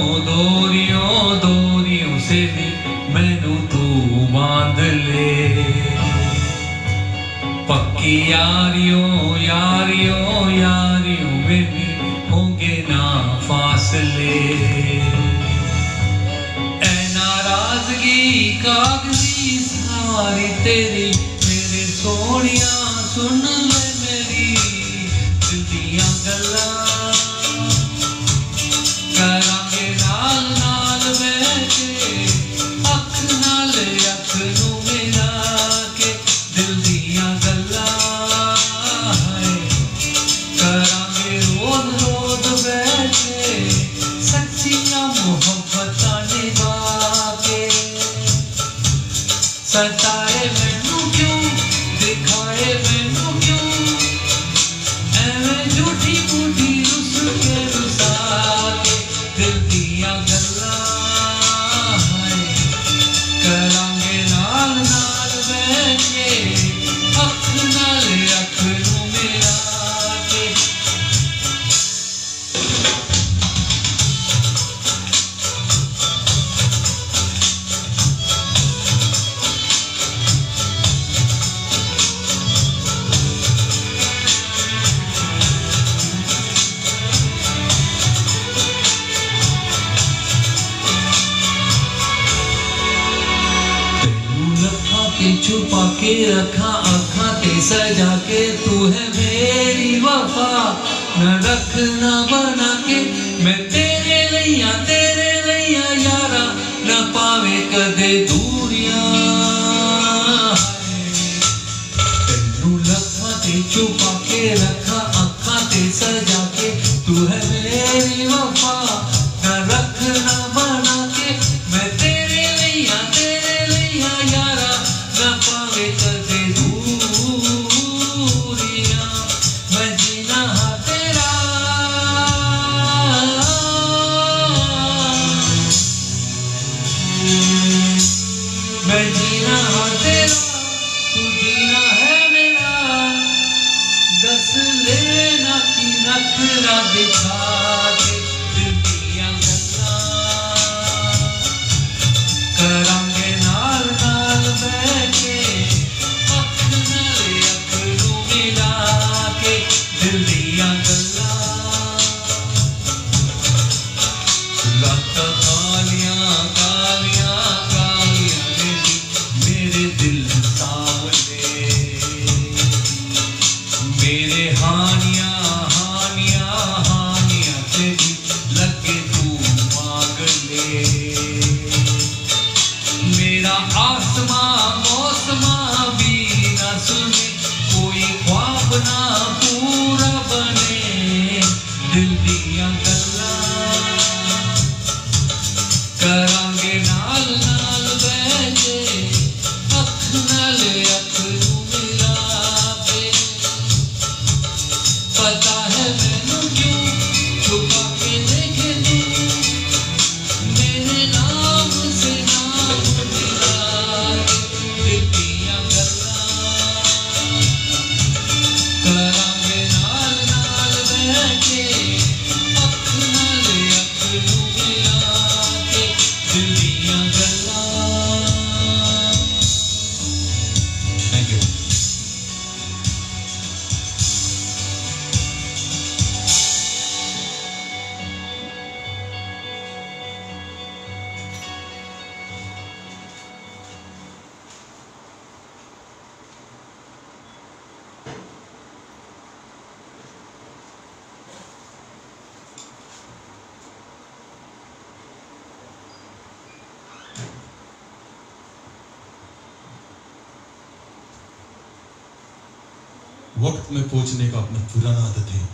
वक्त में पहुँचने का अपना पुराना आदत है।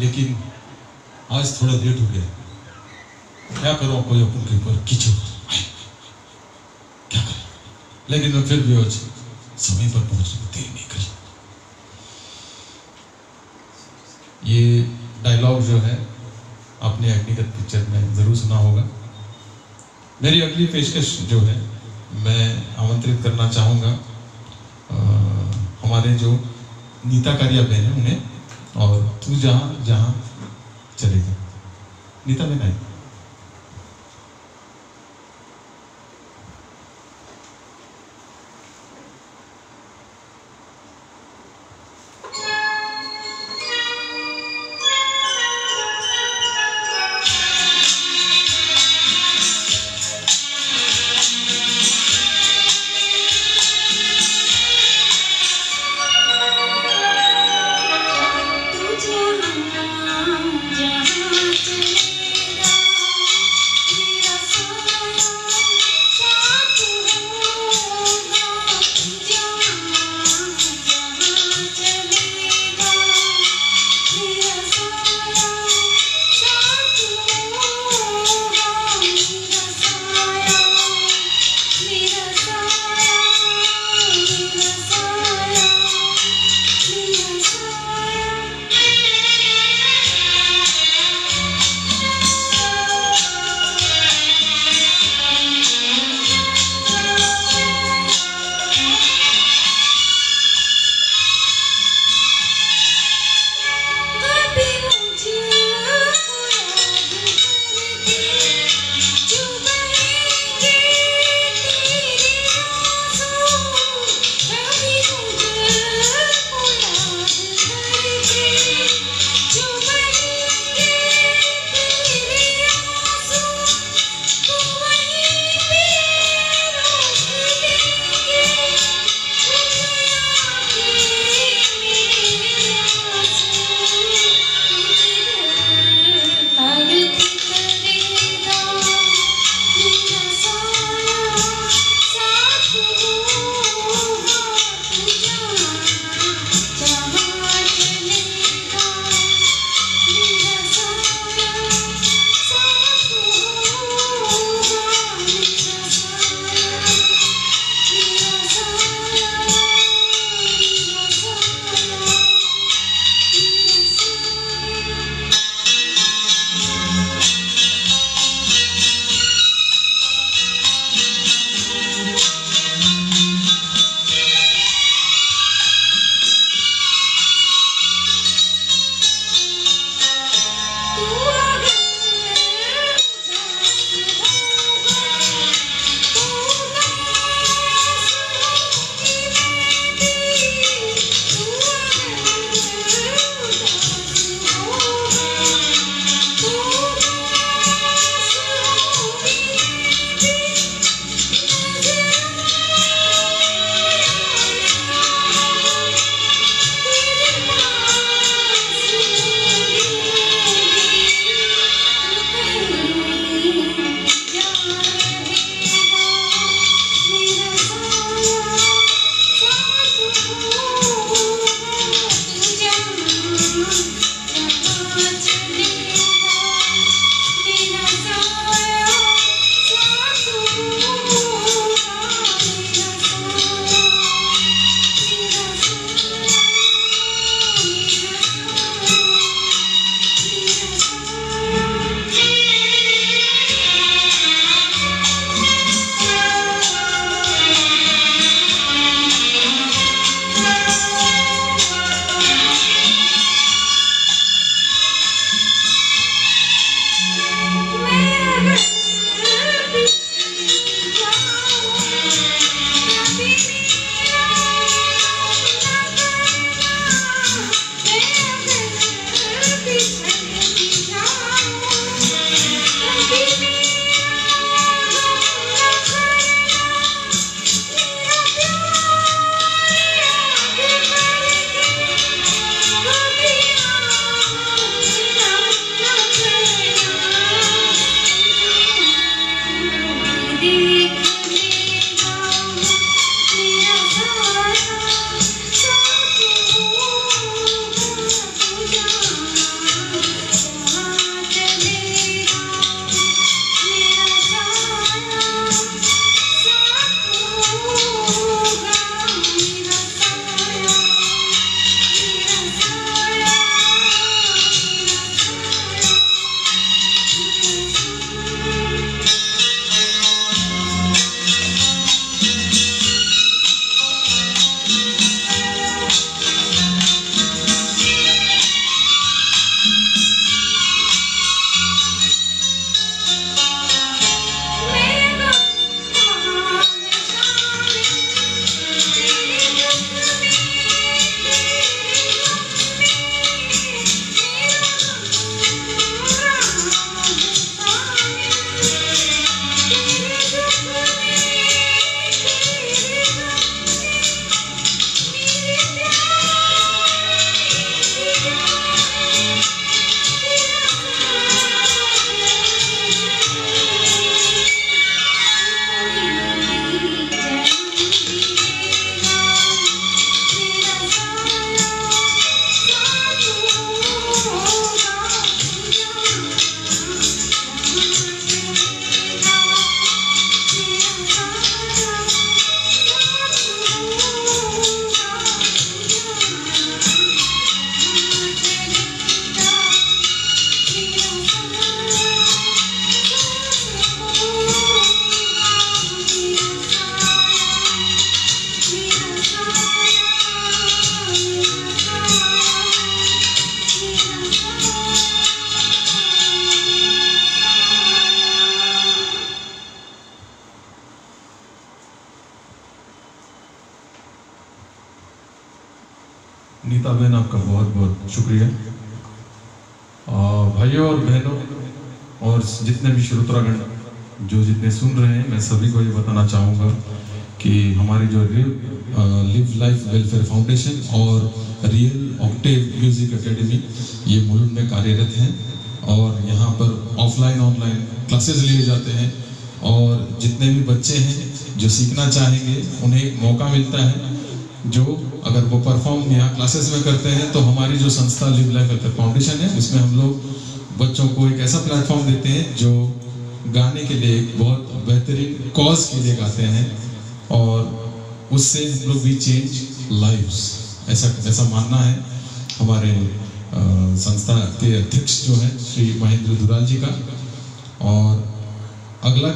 लेकिन आज थोड़ा लेट हो गया। क्या करो कोई अपन के ऊपर खींचो क्या करें? लेकिन मैं फिर भी आज समय पर पहुँचने में देर नहीं करी ये डायलॉग जो है, आपने अग्निगत पिक्चर में ज़रूर सुना होगा। मेरी अगली पेशकश जो है, मैं आमंत्रित करना चाहूँगा। हमारे जो नीता कारिया बहन है उन्हें, और तू जहाँ जहाँ चलेगी। नीता बहन आई।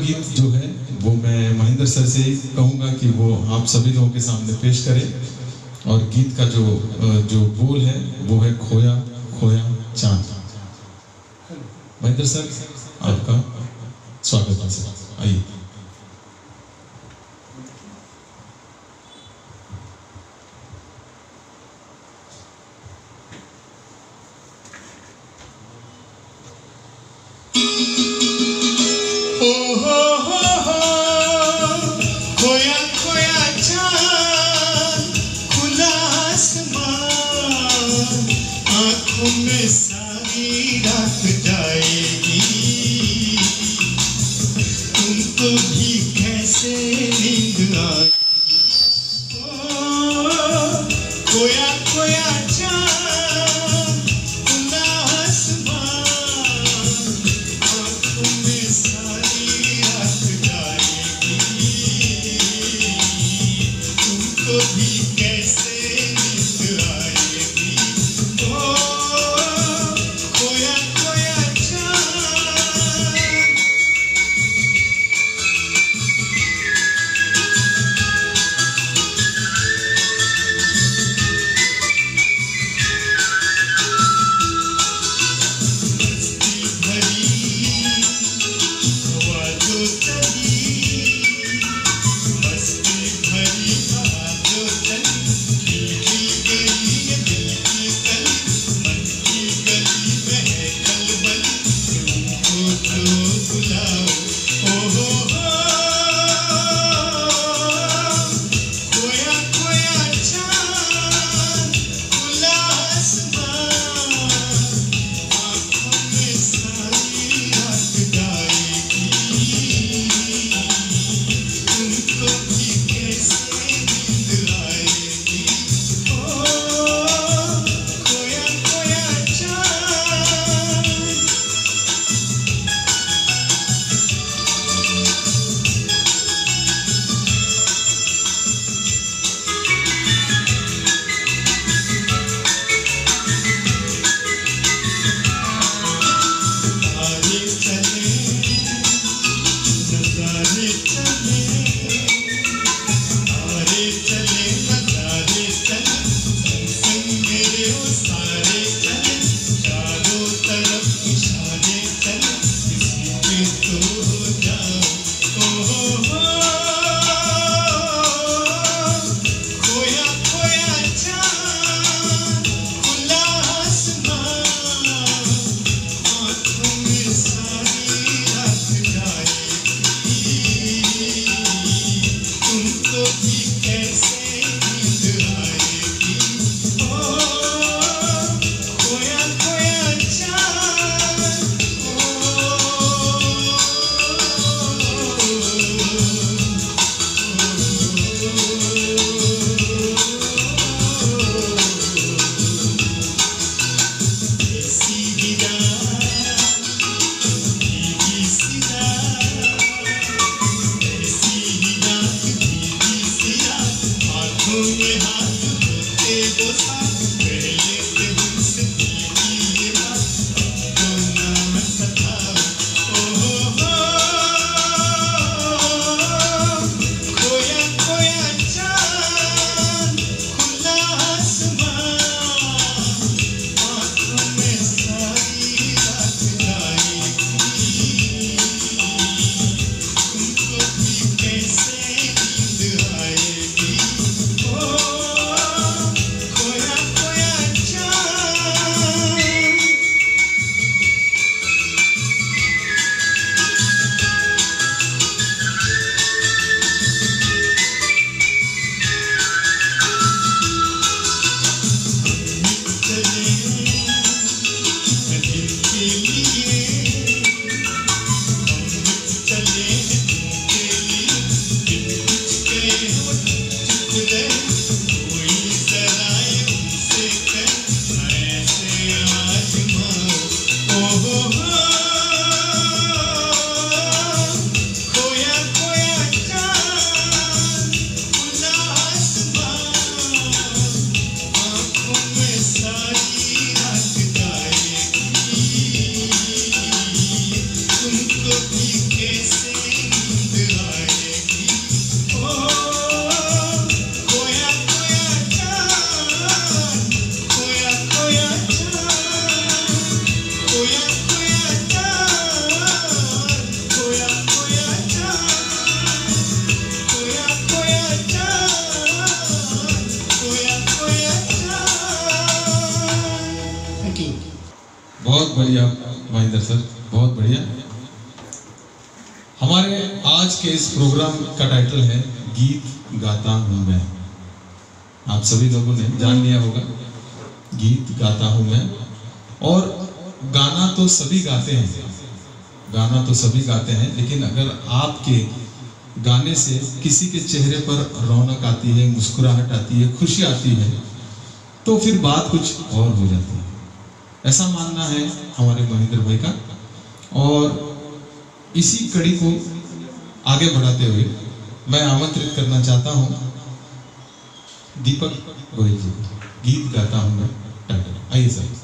गीत जो है, वो मैं महेंद्र सर से कहूँगा कि वो आप सभी लोगों के सामने पेश करें। और गीत का जो जो बोल है, वो है खोया खोया चाँद। महेंद्र सर, आपका सभी गाते हैं। गाना तो सभी गाते हैं, लेकिन अगर आपके गाने से किसी के चेहरे पर रौनक आती है, मुस्कुराहट आती है, खुशी आती है तो फिर बात कुछ और हो जाती है। ऐसा मानना है हमारे महेंद्र भाई का। और इसी कड़ी को आगे बढ़ाते हुए मैं आमंत्रित करना चाहता हूँ दीपक गोयल जी गीत गाता हूँ मैं आइए सर।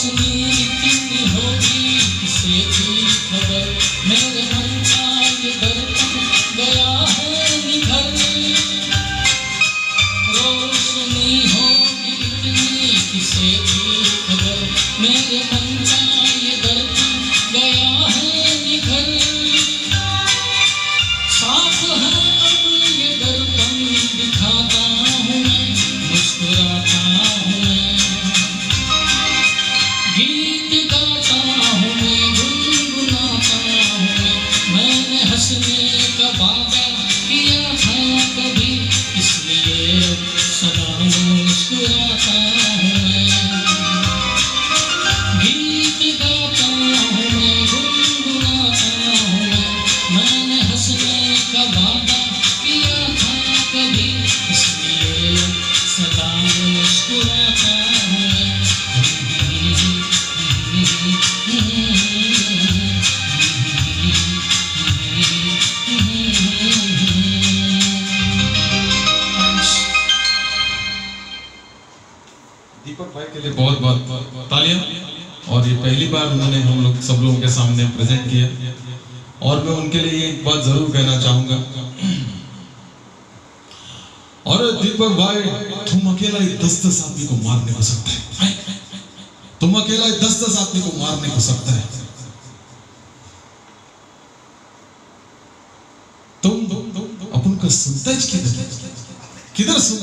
रोशनी होगी किसे की खबर? मैं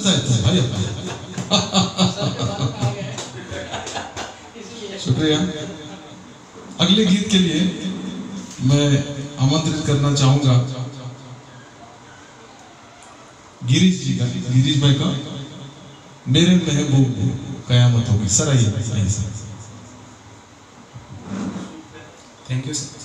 करता है अरे शुक्रिया। अगले गीत के लिए मैं आमंत्रित करना चाहूँगा गिरीश जी का, गिरीश भाई का, मेरे महबूब कयामत होगी। सर, आइए आइए सर। थैंक यू सर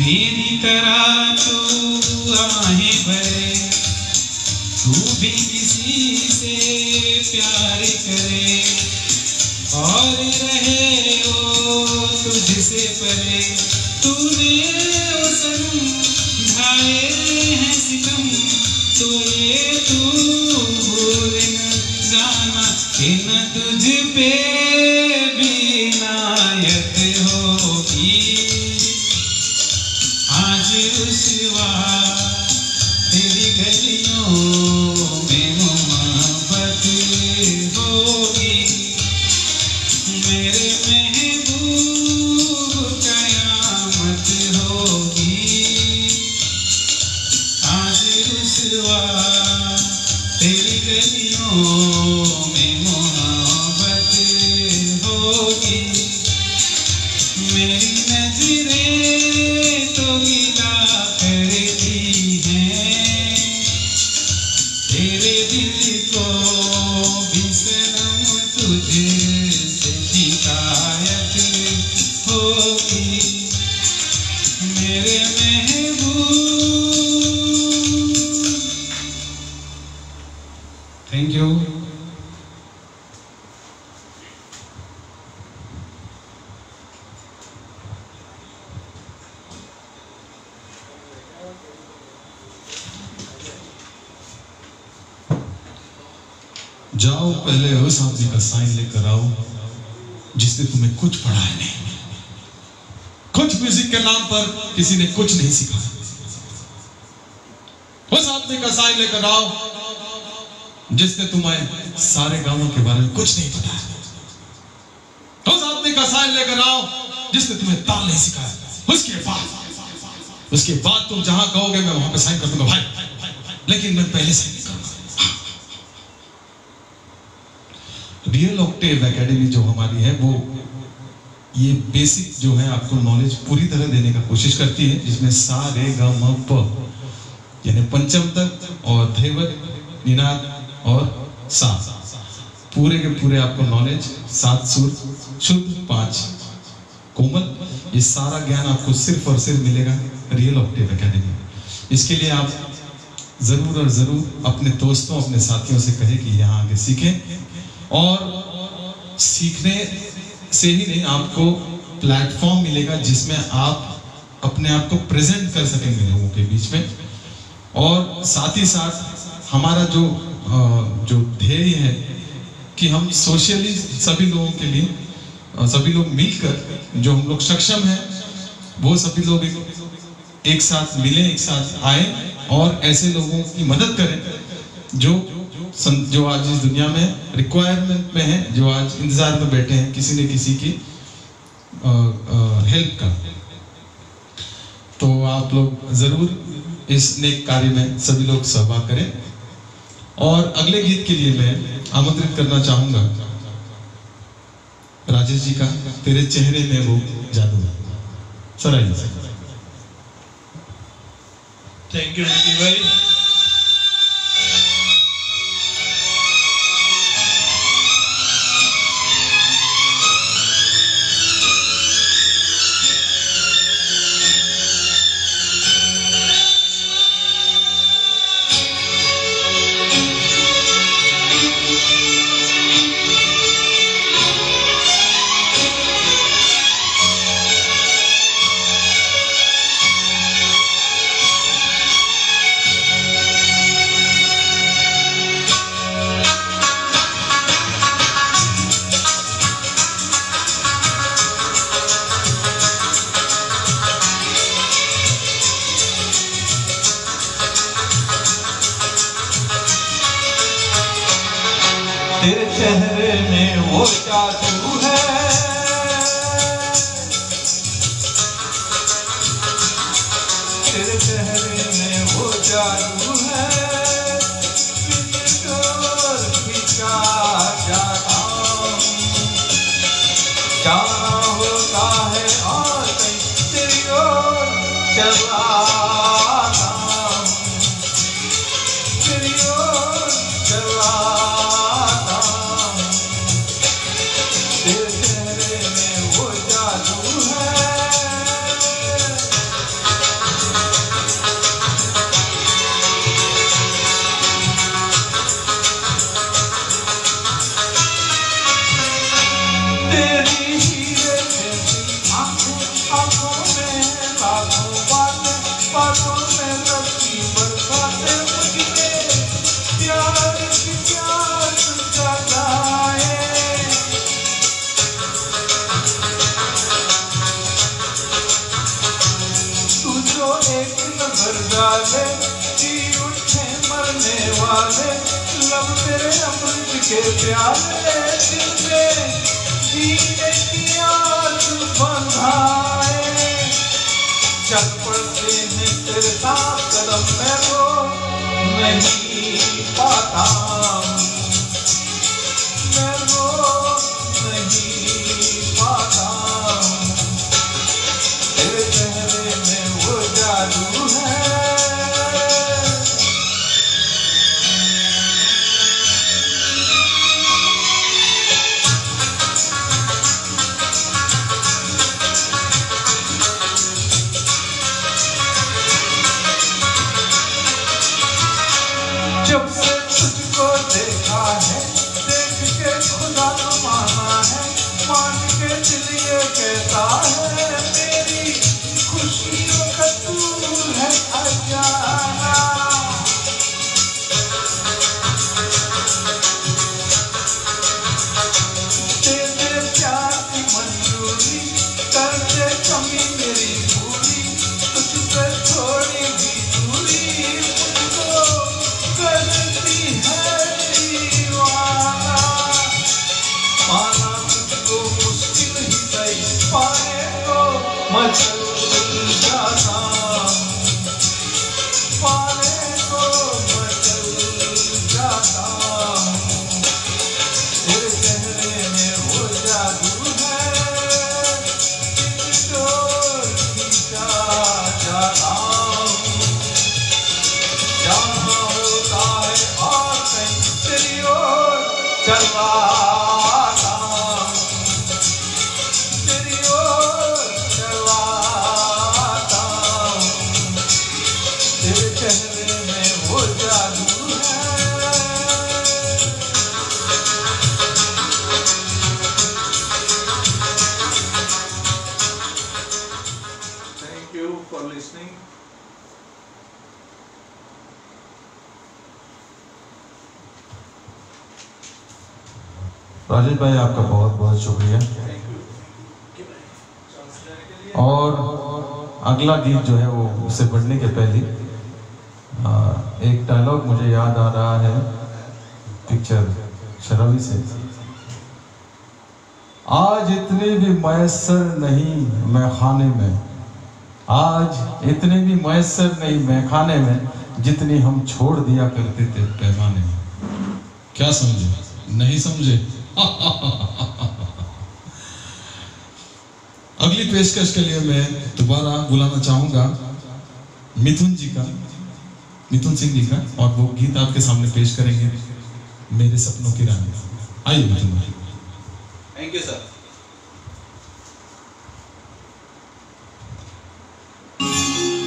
मेरी तरह तो आहें भरे तू भी किसी से प्यार करे। और रहे ओ तुझसे परे। तूने तू भूल न जाना कि न तुझ पे भी Allah किसी ने कुछ नहीं सिखाया उस आदमी का साइन लेकर आओ, जिसने तुम्हें सारे गाँवों के बारे में कुछ नहीं बताया उस आदमी का साइन लेकर आओ, जिसने तुम्हें ताल नहीं सिखाया उसके बाद उसके बाद तुम जहाँ कहोगे, मैं वहाँ पे साइन कर दूँगा, भाई। लेकिन मैं पहले साइन नहीं करूँगा। रियल ऑक्टेव एकेडमी जो हमारी है, वो ये बेसिक जो है आपको नॉलेज पूरी तरह देने का कोशिश करती है, जिसमें सा, रे, ग पंचम तक और धैवत, निनाद और सा। पूरे के पूरे आपको नॉलेज सात सुर, शुद्ध, पाँच कोमल, ये सारा ज्ञान आपको सिर्फ़ और सिर्फ़ मिलेगा रियल ऑक्टेव एकेडमी में। इसके लिए आप ज़रूर और ज़रूर अपने दोस्तों, अपने साथियों से कहें कि यहाँ आगे सीखें। और सीखने से ही नहीं आपको प्लेटफॉर्म मिलेगा जिसमें आप अपने आप को प्रेजेंट कर सकेंगे लोगों के बीच में। और साथ ही साथ हमारा जो जो ध्येय है कि हम सोशली सभी लोगों के लिए सभी लोग मिलकर जो हम लोग सक्षम हैं वो सभी लोग एक, साथ मिलें एक साथ आए और ऐसे लोगों की मदद करें जो जो आज इस दुनिया में रिक्वायरमेंट में है जो आज इंतज़ार में बैठे हैं किसी न किसी की हेल्प का। तो आप लोग ज़रूर इस नेक कार्य में सभी लोग सहभाग करें। और अगले गीत के लिए मैं आमंत्रित करना चाहूँगा। राजेश जी का तेरे चेहरे में वो जादू है। सर आइए थैंक यू भाई। में वो के प्यारे दिल में जीने की आस बंधाए। चल पड़ते तेरे साथ कदम मैं वो नहीं पाता। गीत जो है वो उससे बढ़ने के पहले एक डायलॉग मुझे याद आ रहा है पिक्चर शराबी से। आज इतने भी मैसर नहीं मैं खाने में। आज इतने भी मैसर नहीं मैं खाने में जितनी हम छोड़ दिया करते थे पैमाने में। क्या समझे? नहीं समझे? *laughs* अगली पेशकश के लिए मैं दोबारा बुलाना चाहूँगा मिथुन जी का, मिथुन सिंह जी का, और वो गीत आपके सामने पेश करेंगे, मेरे सपनों की रानी। आइए मिथुन भाई थैंक यू सर ओ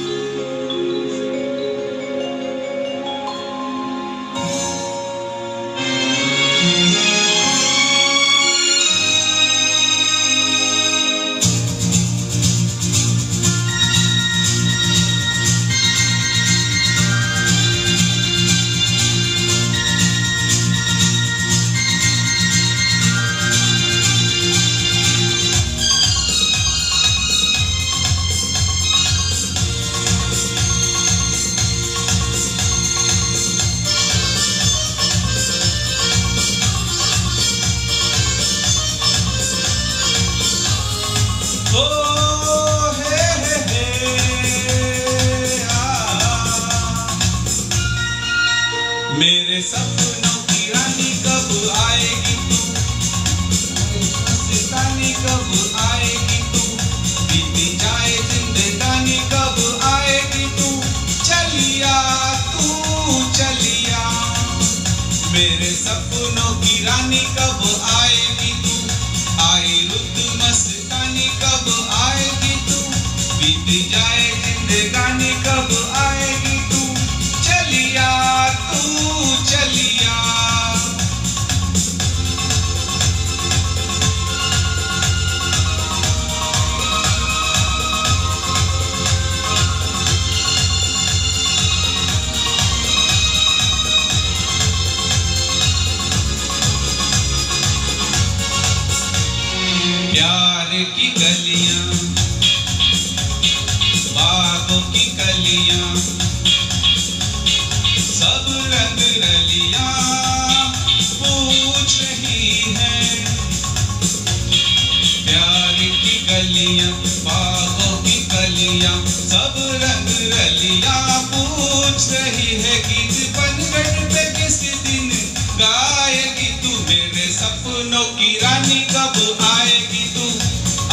सपनों की रानी कब आएगी तू?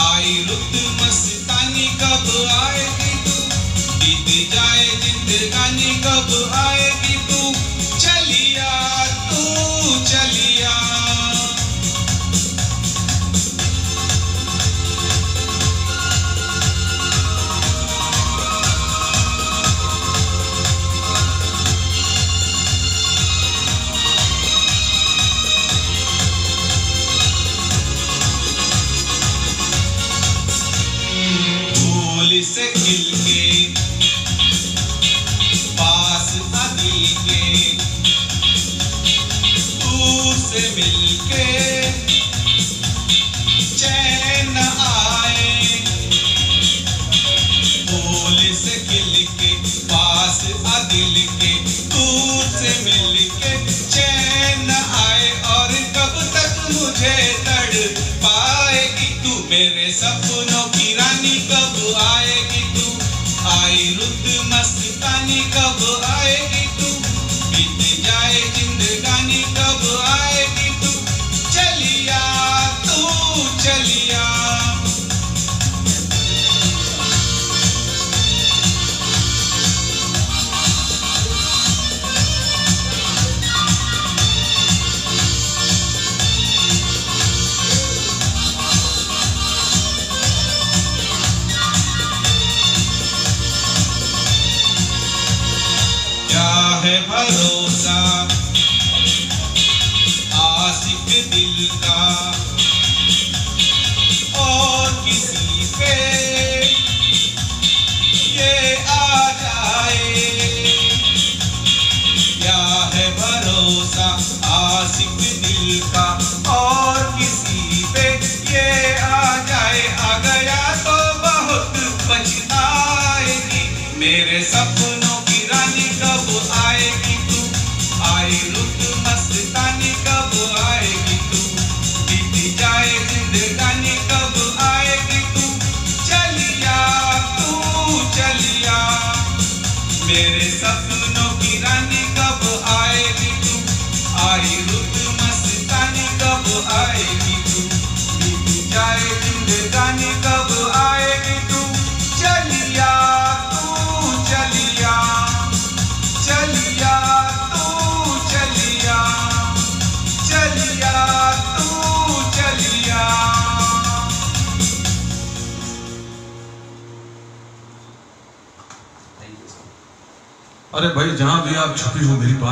आई रुत मस्तानी कब आएगी तू? बीत जाए जिंदगानी कब आएगी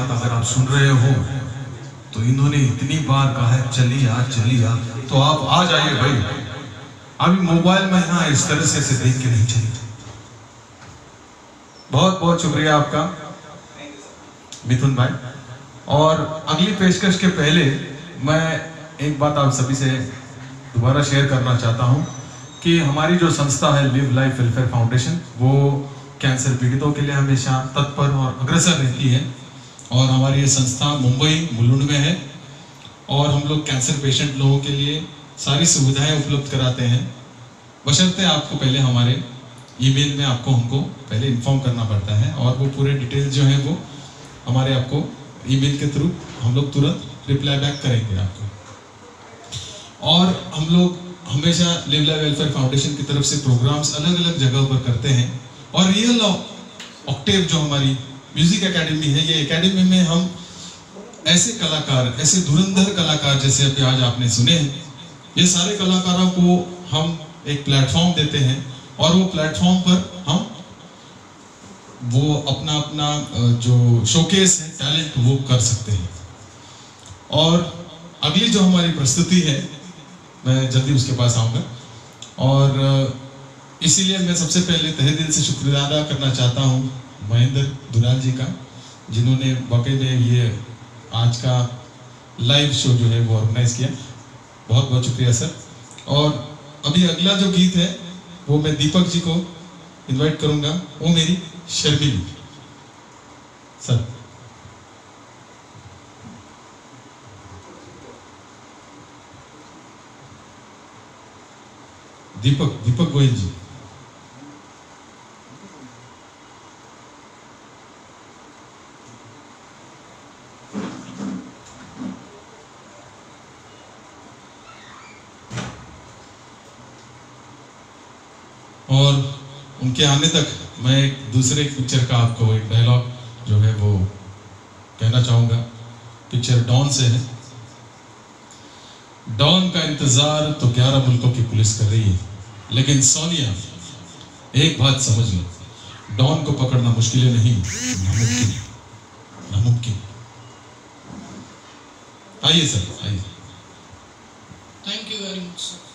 बात अगर आप सुन रहे हो तो इन्होंने इतनी बार कहा है चली आ चली आ तो आप आ जाइए भाई। अभी मोबाइल में यहाँ इस तरह से इसे देख के नहीं चली बहुत बहुत शुक्रिया आपका, मिथुन भाई। और अगली पेशकश के पहले मैं एक बात आप सभी से दोबारा शेयर करना चाहता हूँ कि हमारी जो संस्था है लिव लाइफ वेलफेयर फाउंडेशन वो कैंसर पीड़ितों के लिए हमेशा तत्पर और अग्रसर रहती है। और हमारी ये संस्था मुंबई, मुलुंड में है और हम लोग कैंसर पेशेंट लोगों के लिए सारी सुविधाएँ उपलब्ध कराते हैं। बशर्ते आपको पहले हमारे ईमेल में आपको हमको पहले इन्फॉर्म करना पड़ता है और वो पूरे डिटेल जो है वो हमारे आपको ईमेल के थ्रू हम लोग तुरंत रिप्लाई बैक करेंगे आपको। और हम लोग हमेशा लिव लाइफ वेलफेयर फाउंडेशन की तरफ़ से प्रोग्राम्स अलग अलग जगह पर करते हैं और रियल ऑक्टेव जो हमारी म्यूज़िक एकेडमी है, ये एकेडमी में हम ऐसे कलाकार, ऐसे धुरंधर कलाकार जैसे अभी आज आपने सुने हैं, ये सारे कलाकारों को हम एक प्लेटफॉर्म देते हैं और वो प्लेटफॉर्म पर हम वो अपना अपना जो शोकेस है टैलेंट वो कर सकते हैं। और अगली जो हमारी प्रस्तुति है, मैं जल्दी उसके पास आऊँगा। और इसीलिए मैं सबसे पहले तहे दिल से शुक्रिया अदा करना चाहता हूँ महेंद्र दुलाल जी का, जिन्होंने वाकई में ये आज का लाइव शो जो है वो ऑर्गेनाइज किया। बहुत बहुत शुक्रिया सर और अभी अगला जो गीत है, वो मैं दीपक जी को इनवाइट करूँगा। वो मेरी शर्मिली सर दीपक दीपक गोयल जी और उनके आने तक मैं एक दूसरे पिक्चर का आपको एक डायलॉग जो है वो कहना चाहूँगा। पिक्चर डॉन से है। डॉन का इंतज़ार तो ग्यारह मुल्कों की पुलिस कर रही है, लेकिन सोनिया, एक बात समझ लो डॉन को पकड़ना मुश्किल नहीं, नामुमकिन नामुमकिन। आइए सर, आइए। Thank you very much sir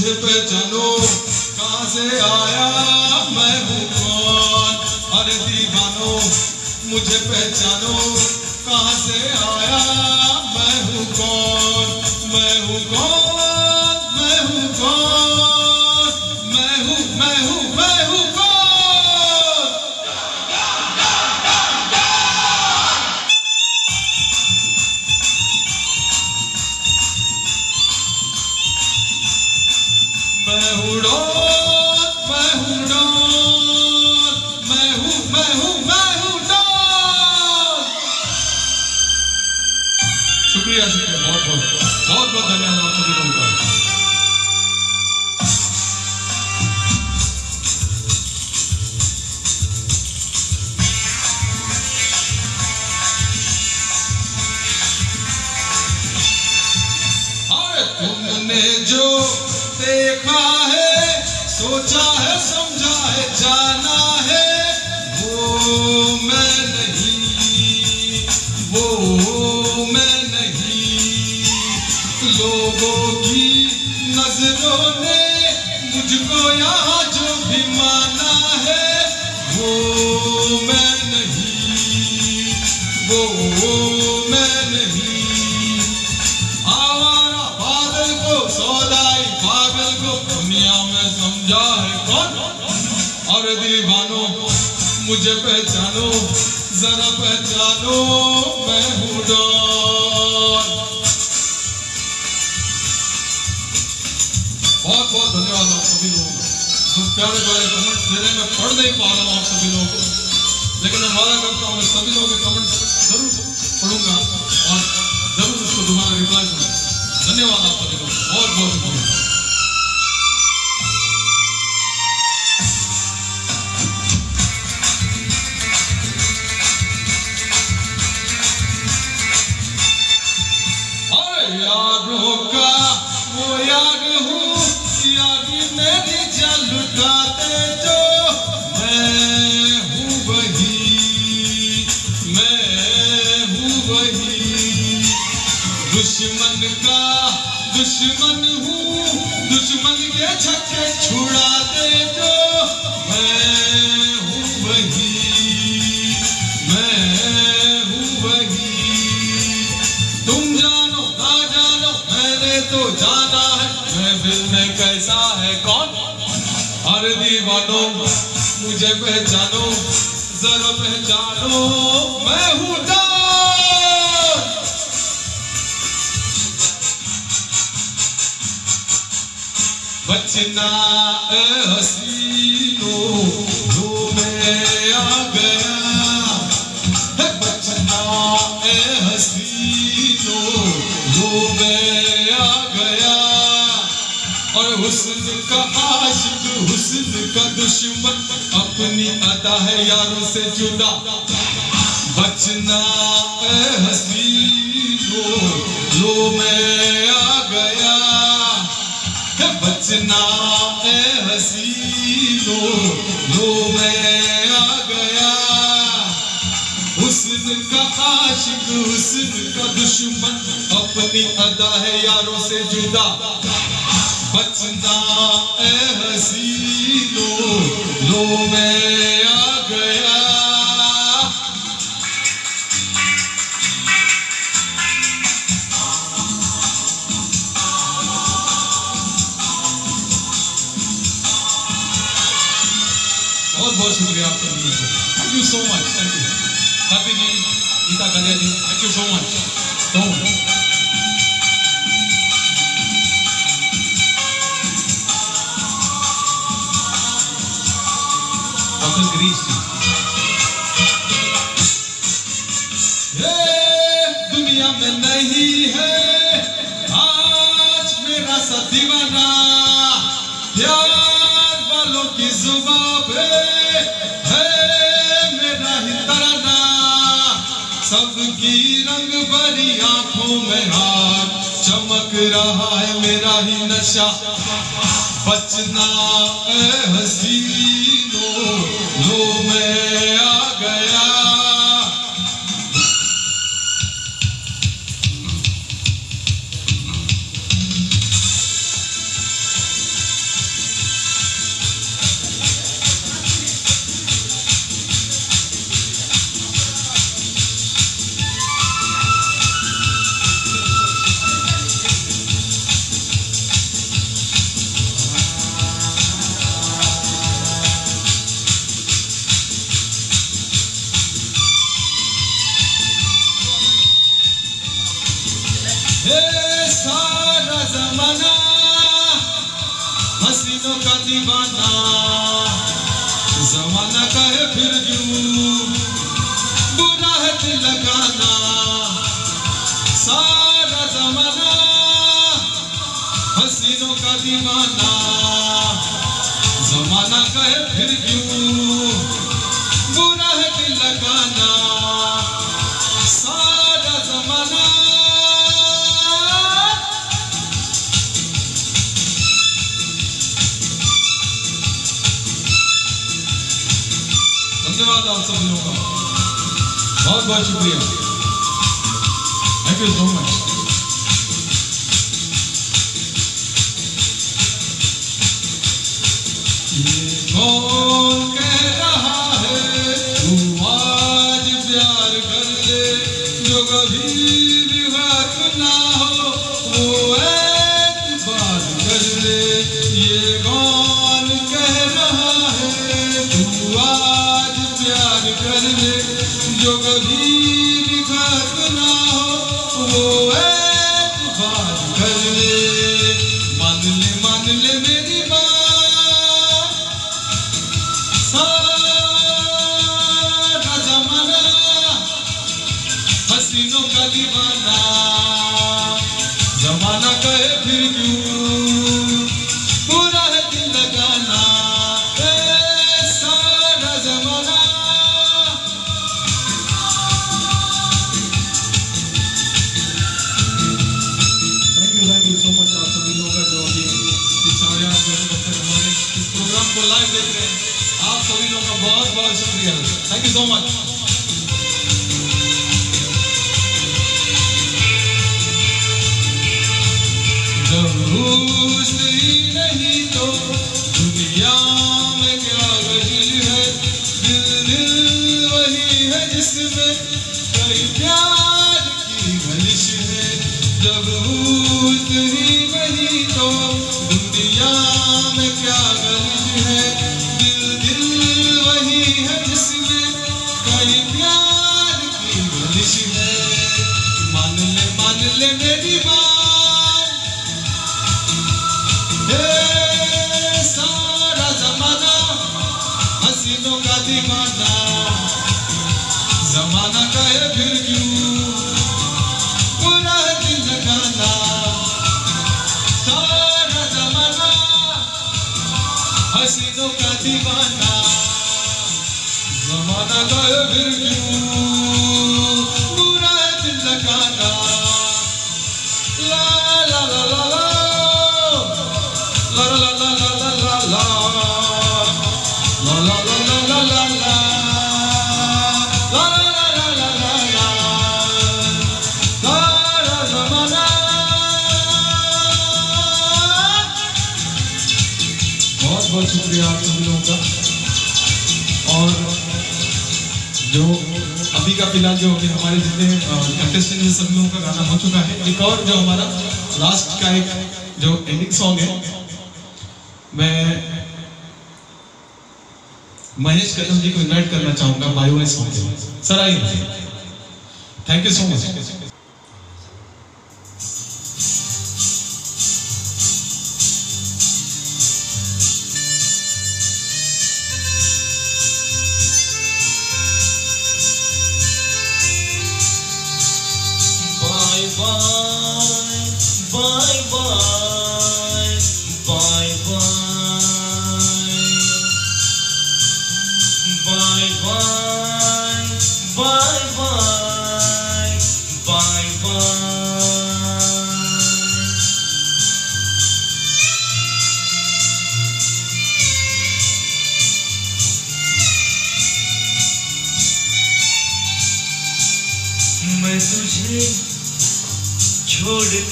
मुझे पहचानो कहाँ से आया? मैं हूँ कौन? अरे दीवानो, मुझे पहचानो कहाँ से आया Eh, दुनिया में नहीं है। आज मेरा की जुबा है मेरा ही सबकी रंग भरी आँखों में चमक रहा है मेरा ही नशा। बचना है हसी।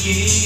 keep